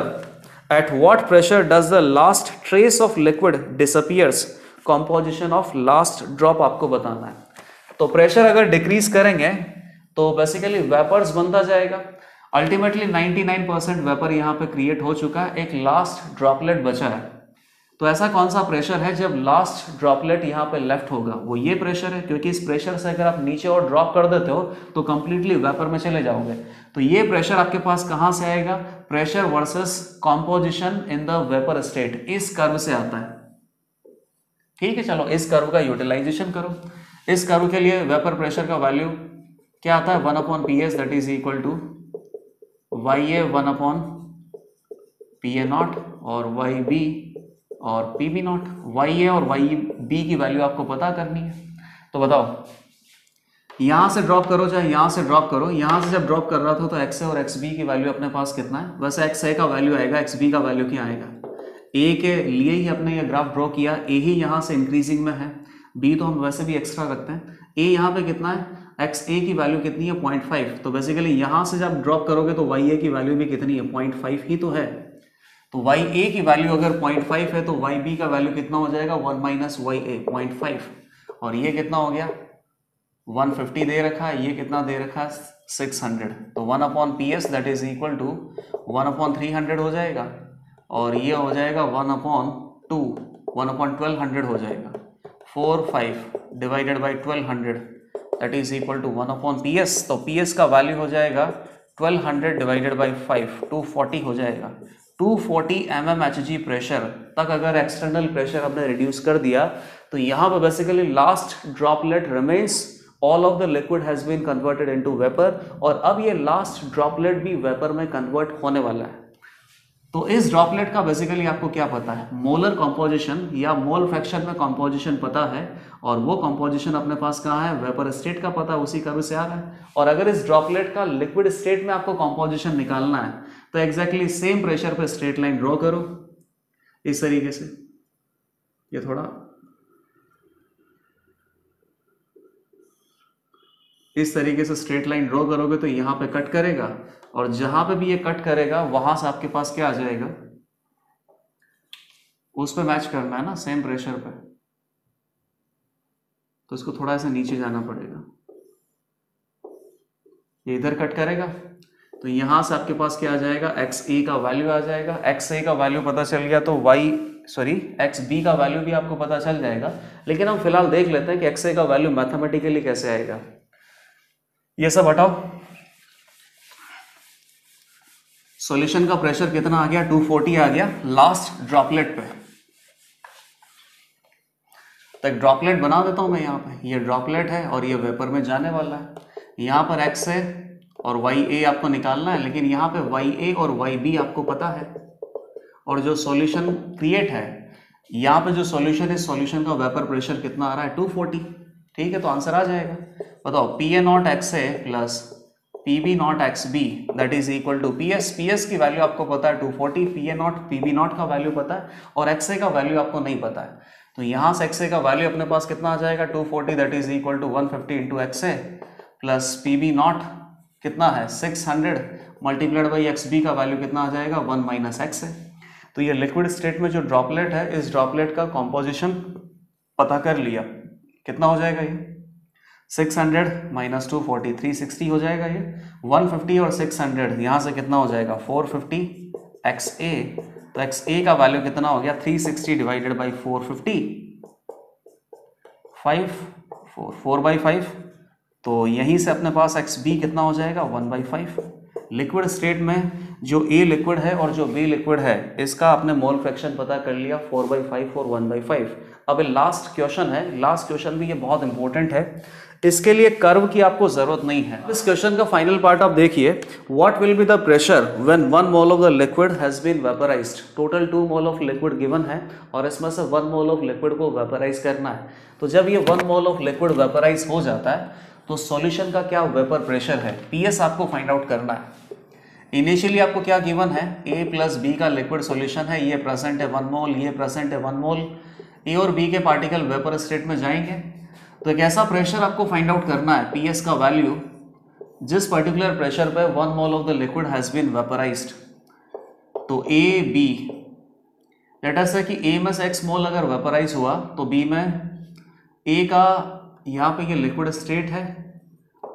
at what pressure does the last trace of liquid disappears composition of last drop आपको बताना है। तो प्रेशर अगर डिक्रीज करेंगे तो बेसिकली वेपर्स बनता जाएगा। अल्टीमेटली 99% नाइन परसेंट वेपर यहाँ पर क्रिएट हो चुका है। एक लास्ट ड्रॉपलेट बचा है। तो ऐसा कौन सा प्रेशर है जब लास्ट ड्रॉपलेट यहाँ पे लेफ़्ट होगा? वो ये प्रेशर है, क्योंकि इस प्रेशर से अगर आप नीचे और ड्रॉप कर देते हो तो कंप्लीटली वेपर में चले जाओगे। तो ये प्रेशर आपके पास कहाँ से आएगा? Pressure versus composition in the vapour state इस कर्व से आता है। ठीक है, चलो, इस कर्व का यूटिलाइजेशन करो। इस कर्व के लिए वेपर प्रेशर का वैल्यू क्या आता है? One upon P S that is equal to Y A one upon P A not और वाई बी और P B not Y A और वाई बी की वैल्यू आपको पता करनी है। तो बताओ, यहाँ से ड्रॉप करो, चाहे यहाँ से ड्रॉप करो, यहाँ से जब ड्रॉप कर रहा था तो एक्स ए और एक्स बी की वैल्यू अपने पास कितना है? वैसे एक्स ए का वैल्यू आएगा एक्स बी का वैल्यू क्या आएगा? ए के लिए ही अपने ये ग्राफ ड्रॉ किया ए ही यहाँ से इंक्रीजिंग में है। बी तो हम वैसे भी एक्स्ट्रा रखते हैं। ए यहाँ पे कितना है? एक्स ए की वैल्यू कितनी है? पॉइंट फाइव तो बेसिकली यहाँ से जब ड्रॉप करोगे तो वाई ए की वैल्यू भी कितनी है? पॉइंट फाइव ही तो है। तो वाई ए की वैल्यू अगर पॉइंट फाइव है तो वाई बी का वैल्यू कितना हो जाएगा? One minus Y A point five और ये कितना हो गया? 150 दे रखा है ये कितना दे रखा? है 600 तो one upon P S that is equal to one upon three hundred हो जाएगा। और ये हो जाएगा one upon two one upon twelve hundred हो जाएगा। Four five divided by twelve hundred that is equal to one upon P S तो P S का वैल्यू हो जाएगा twelve hundred divided by five two forty हो जाएगा। 240 forty जी pressure तक अगर एक्सटर्नल प्रेशर हमने रिड्यूस कर दिया तो यहाँ पर basically last droplet remains all of the liquid has been converted into vapour और अब ये लास्ट ड्रॉपलेट भी वेपर में कन्वर्ट होने वाला है। तो इस ड्रॉपलेट का बेसिकली आपको क्या पता है? मोलर कॉम्पोजिशन या मोल फ्रैक्शन में कॉम्पोजिशन पता है और वो कॉम्पोजिशन अपने पास कहाँ है? वेपर स्टेट का पता उसी कर्व से आ रहा है। और अगर इस ड्रॉपलेट का लिक्विड स्टेट में आपको कॉम्पोजिशन निकालना है तो एग्जैक्टली सेम प्रेशर पर स्ट्रेट लाइन ड्रॉ करो, इस तरीके से। ये थोड़ा। इस तरीके से स्ट्रेट लाइन ड्रॉ करोगे तो यहाँ पे कट करेगा, और जहाँ पे भी ये कट करेगा, वहाँ से आपके पास क्या आ जाएगा? उस पर मैच करना है ना सेम प्रेशर पे। तो इसको थोड़ा सा नीचे जाना पड़ेगा। ये इधर कट करेगा तो यहाँ से आपके पास क्या आ जाएगा? एक्स ए का वैल्यू आ जाएगा। एक्स ए का वैल्यू पता चल गया तो वाई सॉरी एक्स बी का वैल्यू भी आपको पता चल जाएगा। लेकिन हम फ़िलहाल देख लेते हैं कि एक्स ए का वैल्यू मैथमेटिकली कैसे आएगा। ये सब हटाओ। सॉल्यूशन का प्रेशर कितना आ गया? 240 आ गया। लास्ट ड्रॉपलेट पे। तो एक ड्रॉपलेट बना देता हूँ मैं यहाँ पे। ये ड्रॉपलेट है और ये वेपर में जाने वाला है। यहाँ पर एक्स है और वाई ए आपको निकालना है, लेकिन यहाँ पे वाई ए और वाई बी आपको पता है। और जो सॉल्यूशन क्रिएट है, यहाँ पे जो सॉल्यूशन है सॉल्यूशन का वेपर प्रेशर कितना आ रहा है? 240 ठीक है तो आंसर आ जाएगा। बताओ P A not X A plus P B not X B that is equal to P S P S की वैल्यू आपको पता है 240 P A not P B not का वैल्यू पता है, और एक्स ए का वैल्यू आपको नहीं पता है। तो यहाँ से एक्स ए का वैल्यू अपने पास कितना आ जाएगा? 240 that is equal to one fifty into X A plus P B not कितना है? 600 मल्टीप्लाइड बाई एक्स बी का वैल्यू कितना आ जाएगा? वन माइनस एक्स है। तो ये लिक्विड स्टेट में जो ड्रॉपलेट है, इस ड्रॉपलेट का कॉम्पोजिशन पता कर लिया। कितना हो जाएगा ये? 600 hundred minus two forty three sixty हो जाएगा ये। 150 और 600 हंड्रेड यहाँ से कितना हो जाएगा? 450 फिफ्टी एक्स ए तो एक्स ए का वैल्यू कितना हो गया? 360 sixty divided by four fifty five four four by five तो यहीं से अपने पास एक्स बी कितना हो जाएगा? One by five liquid state में जो ए लिक्विड है और जो बी लिक्विड है, इसका आपने मोल फ्रैक्शन पता कर लिया फोर बाई फाइव और वन बाई फाइव अब लास्ट क्वेश्चन है. लास्ट क्वेश्चन भी ये बहुत इंपॉर्टेंट है. इसके लिए कर्व की आपको ज़रूरत नहीं है. इस क्वेश्चन का फाइनल पार्ट आप देखिए. What will be the pressure when one mole of the liquid has been vaporised total two mole of liquid given है और इसमें से वन मोल ऑफ़ लिक्विड को वेपराइज करना है. तो जब ये one mole of liquid vaporise हो जाता है तो सॉल्यूशन का क्या वेपर प्रेशर है? पीएस आपको फाइंड आउट करना है। इनिशियली आपको क्या गिवन है? ए प्लस बी का लिक्विड सॉल्यूशन है। ये प्रेजेंट है वन मोल ये प्रेजेंट है वन मोल ए और बी के पार्टिकल वेपर स्टेट में जाएँगे। तो एक ऐसा प्रेशर आपको फाइंड आउट करना है? पीएस का वैल्यू जिस पर्टिकुलर प्रेशर पे one mole of the liquid has been vaporised तो ए बी लेट अस कि ए में से एक्स मोल अगर वेपराइज हुआ तो बी में ए का यहाँ पे ये लिक्विड स्टेट है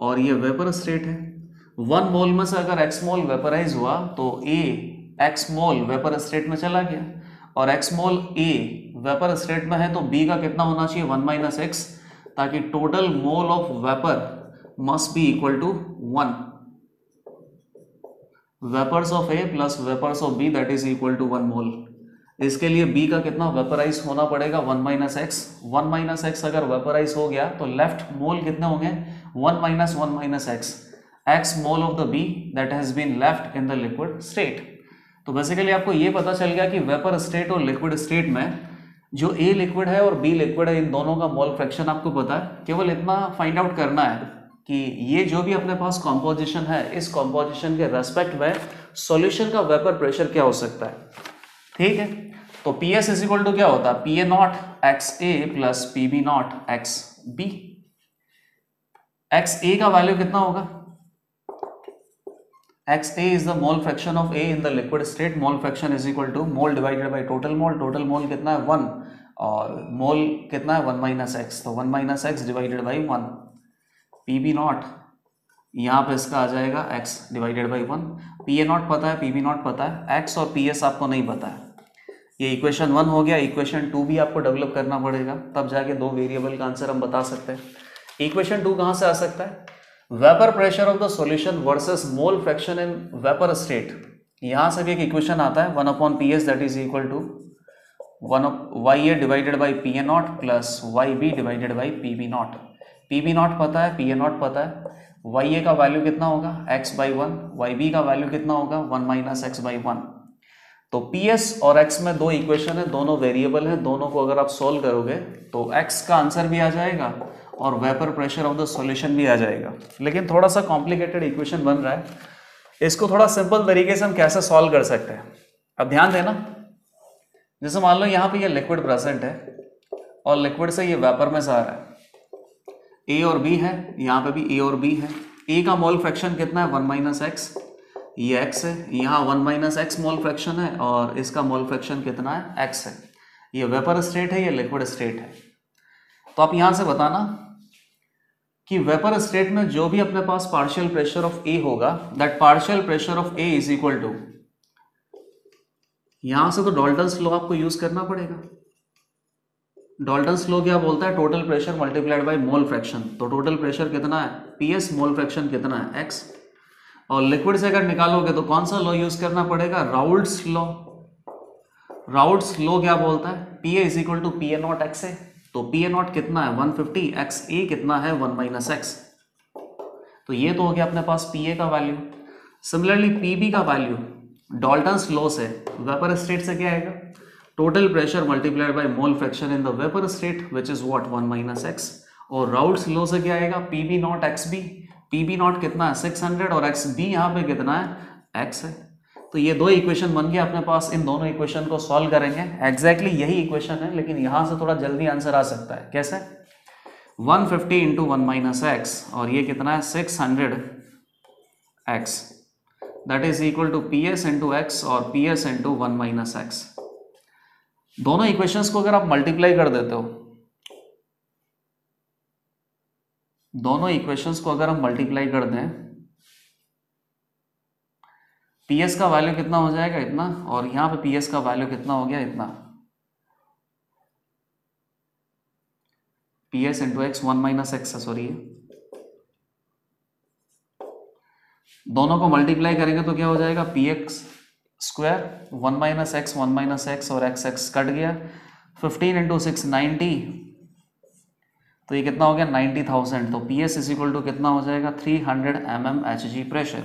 और ये वेपर स्टेट है। वन मोल में से अगर एक्स मोल वेपराइज हुआ तो A X mole vapour state में चला गया और X mole A vapour state में है तो बी का कितना होना चाहिए? वन माइनस एक्स ताकि total mole of vapour must be equal to one vapours of A plus vapours of B that is equal to one mole इसके लिए बी का कितना वेपराइज होना पड़ेगा? One minus X one minus X अगर vaporise हो गया तो लेफ़्ट मोल कितने होंगे? One minus one minus X X mole of the B that has been left in the liquid state तो बेसिकली आपको ये पता चल गया कि वेपर स्टेट और लिक्विड स्टेट में जो ए लिक्विड है और बी लिक्विड है, इन दोनों का मोल फ्रैक्शन आपको पता है। केवल इतना फाइंड आउट करना है कि ये जो भी अपने पास कॉम्पोजिशन है, इस कॉम्पोजिशन के रेस्पेक्ट में सॉल्यूशन का वेपर प्रेशर क्या हो सकता है? ठीक है? तो P S is equal to क्या होता? है P A not X A plus P B not X B X A का वैल्यू कितना होगा? XA is the mole fraction of A in the liquid state Mole fraction is equal to mole divided by total mole. Total mole कितना है? One और mole कितना है? One minus x तो one minus X divided by one P B not यहाँ पे इसका आ जाएगा X divided by one P A not पता है? पी बी नॉट पता है? एक्स और पी एस आपको नहीं पता है। ये इक्वेशन वन हो गया इक्वेशन टू भी आपको डेवलप करना पड़ेगा। तब जाके दो वेरिएबल का आंसर हम बता सकते हैं। इक्वेशन टू कहाँ से आ सकता है? Vapour pressure of the solution versus mole fraction in vapour state यहाँ से भी एक इक्वेशन आता है one upon P S that is equal to one Y A divided by P A not plus Y B divided by P B not P B not पता है P A not पता है। Y ए का value कितना होगा? X by one Y B का value कितना होगा? One minus X by one तो पी एस और एक्स में दो इक्वेशन है, दोनों वेरिएबल है, दोनों को अगर आप सोल्व करोगे तो एक्स का आंसर भी आ जाएगा और vapour pressure of the solution भी आ जाएगा। लेकिन थोड़ा सा कॉम्प्लिकेटेड इक्वेशन बन रहा है। इसको थोड़ा सिंपल तरीके से हम कैसे सॉल्व कर सकते हैं? अब ध्यान देना, जैसे मान लो यहाँ पे ये लिक्विड प्रेजेंट है और लिक्विड से ये वेपर में जा रहा है। ए और बी है, यहाँ पे भी ए और बी है। ए का मोल फ्रैक्शन कितना है? वन माइनस एक्स ये एक्स है, यहाँ one minus X mole fraction है और इसका मोल फ्रैक्शन कितना है? एक्स है। ये वेपर स्टेट है, ये लिक्विड स्टेट है। तो आप यहाँ से बताना कि वेपर स्टेट में जो भी अपने पास पार्शियल प्रेशर ऑफ़ ए होगा that partial pressure of A is equal to यहाँ से तो डॉल्टन स्लो आपको यूज़ करना पड़ेगा। डॉल्टन स्लो क्या बोलता है? Total pressure multiplied by mole fraction तो टोटल प्रेशर कितना है? पीएस मोल फ्रैक्शन कितना है? एक्स और लिक्विड से अगर निकालोगे तो कौन सा लॉ यूज़ करना पड़ेगा? राउल्ट्स लॉ राउल्ट्स लॉ क्या बोलता है? P A is equal to P A not X A तो पी ए नॉट कितना है? 150 फिफ्टी एक्स ए कितना है? वन माइनस एक्स तो ये तो हो गया अपने पास पी ए का वैल्यू सिमिलरली पी बी का वैल्यू डॉल्टन लॉ से वेपर स्टेट से क्या आएगा? Total pressure multiplied by mole fraction in the vapour state which is what one minus X और राउल्ट्स लॉ से क्या आएगा? P B not X B P B not कितना है? सिक्स हंड्रेड और एक्स बी यहाँ पे कितना है? एक्स है। तो ये दो इक्वेशन बन गया अपने पास। इन दोनों इक्वेशन को सॉल्व करेंगे। एग्जैक्टली exactly यही इक्वेशन है, लेकिन यहाँ से थोड़ा जल्दी आंसर आ सकता है। कैसे? 150 fifty into one minus x और ये कितना है? 600 hundred x that is equal to P S into x और P S into one minus x दोनों इक्वेशंस को अगर आप मल्टीप्लाई कर देते हो दोनों इक्वेशंस को अगर हम मल्टीप्लाई कर दें पीएस का वैल्यू कितना हो जाएगा इतना, और यहाँ पे पी एस का वैल्यू कितना हो गया इतना। PS into x one minus x sorry दोनों को मल्टीप्लाई करेंगे तो क्या हो जाएगा? P x square one minus x one minus x और एक्स एक्स कट गया। फिफ्टीन इंटू सिक्स नाइनटी तो ये कितना हो गया? नाइन्टी थाउज़ेंड तो P S is equal to कितना हो जाएगा? Three hundred M M H G pressure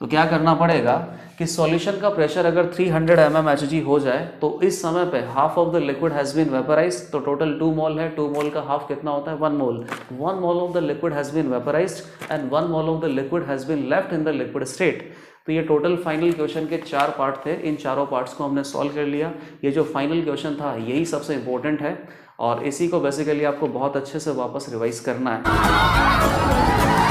तो क्या करना पड़ेगा कि सॉल्यूशन का प्रेशर अगर 300 hundred M M H G हो जाए तो इस समय पे half of the liquid has been vaporise तो टोटल टू मोल है। टू मोल का हाफ़ कितना होता है? One mole one mole of the liquid has been vaporise and one mole of the liquid has been left in the liquid state तो ये total final question के चार part थे। इन चारों पार्ट्स को हमने सॉल्व कर लिया। ये जो फाइनल क्वेश्चन था, यही सबसे इंपॉर्टेंट है। और इसी को बेसिकली आपको बहुत अच्छे से वापस रिवाइज करना है।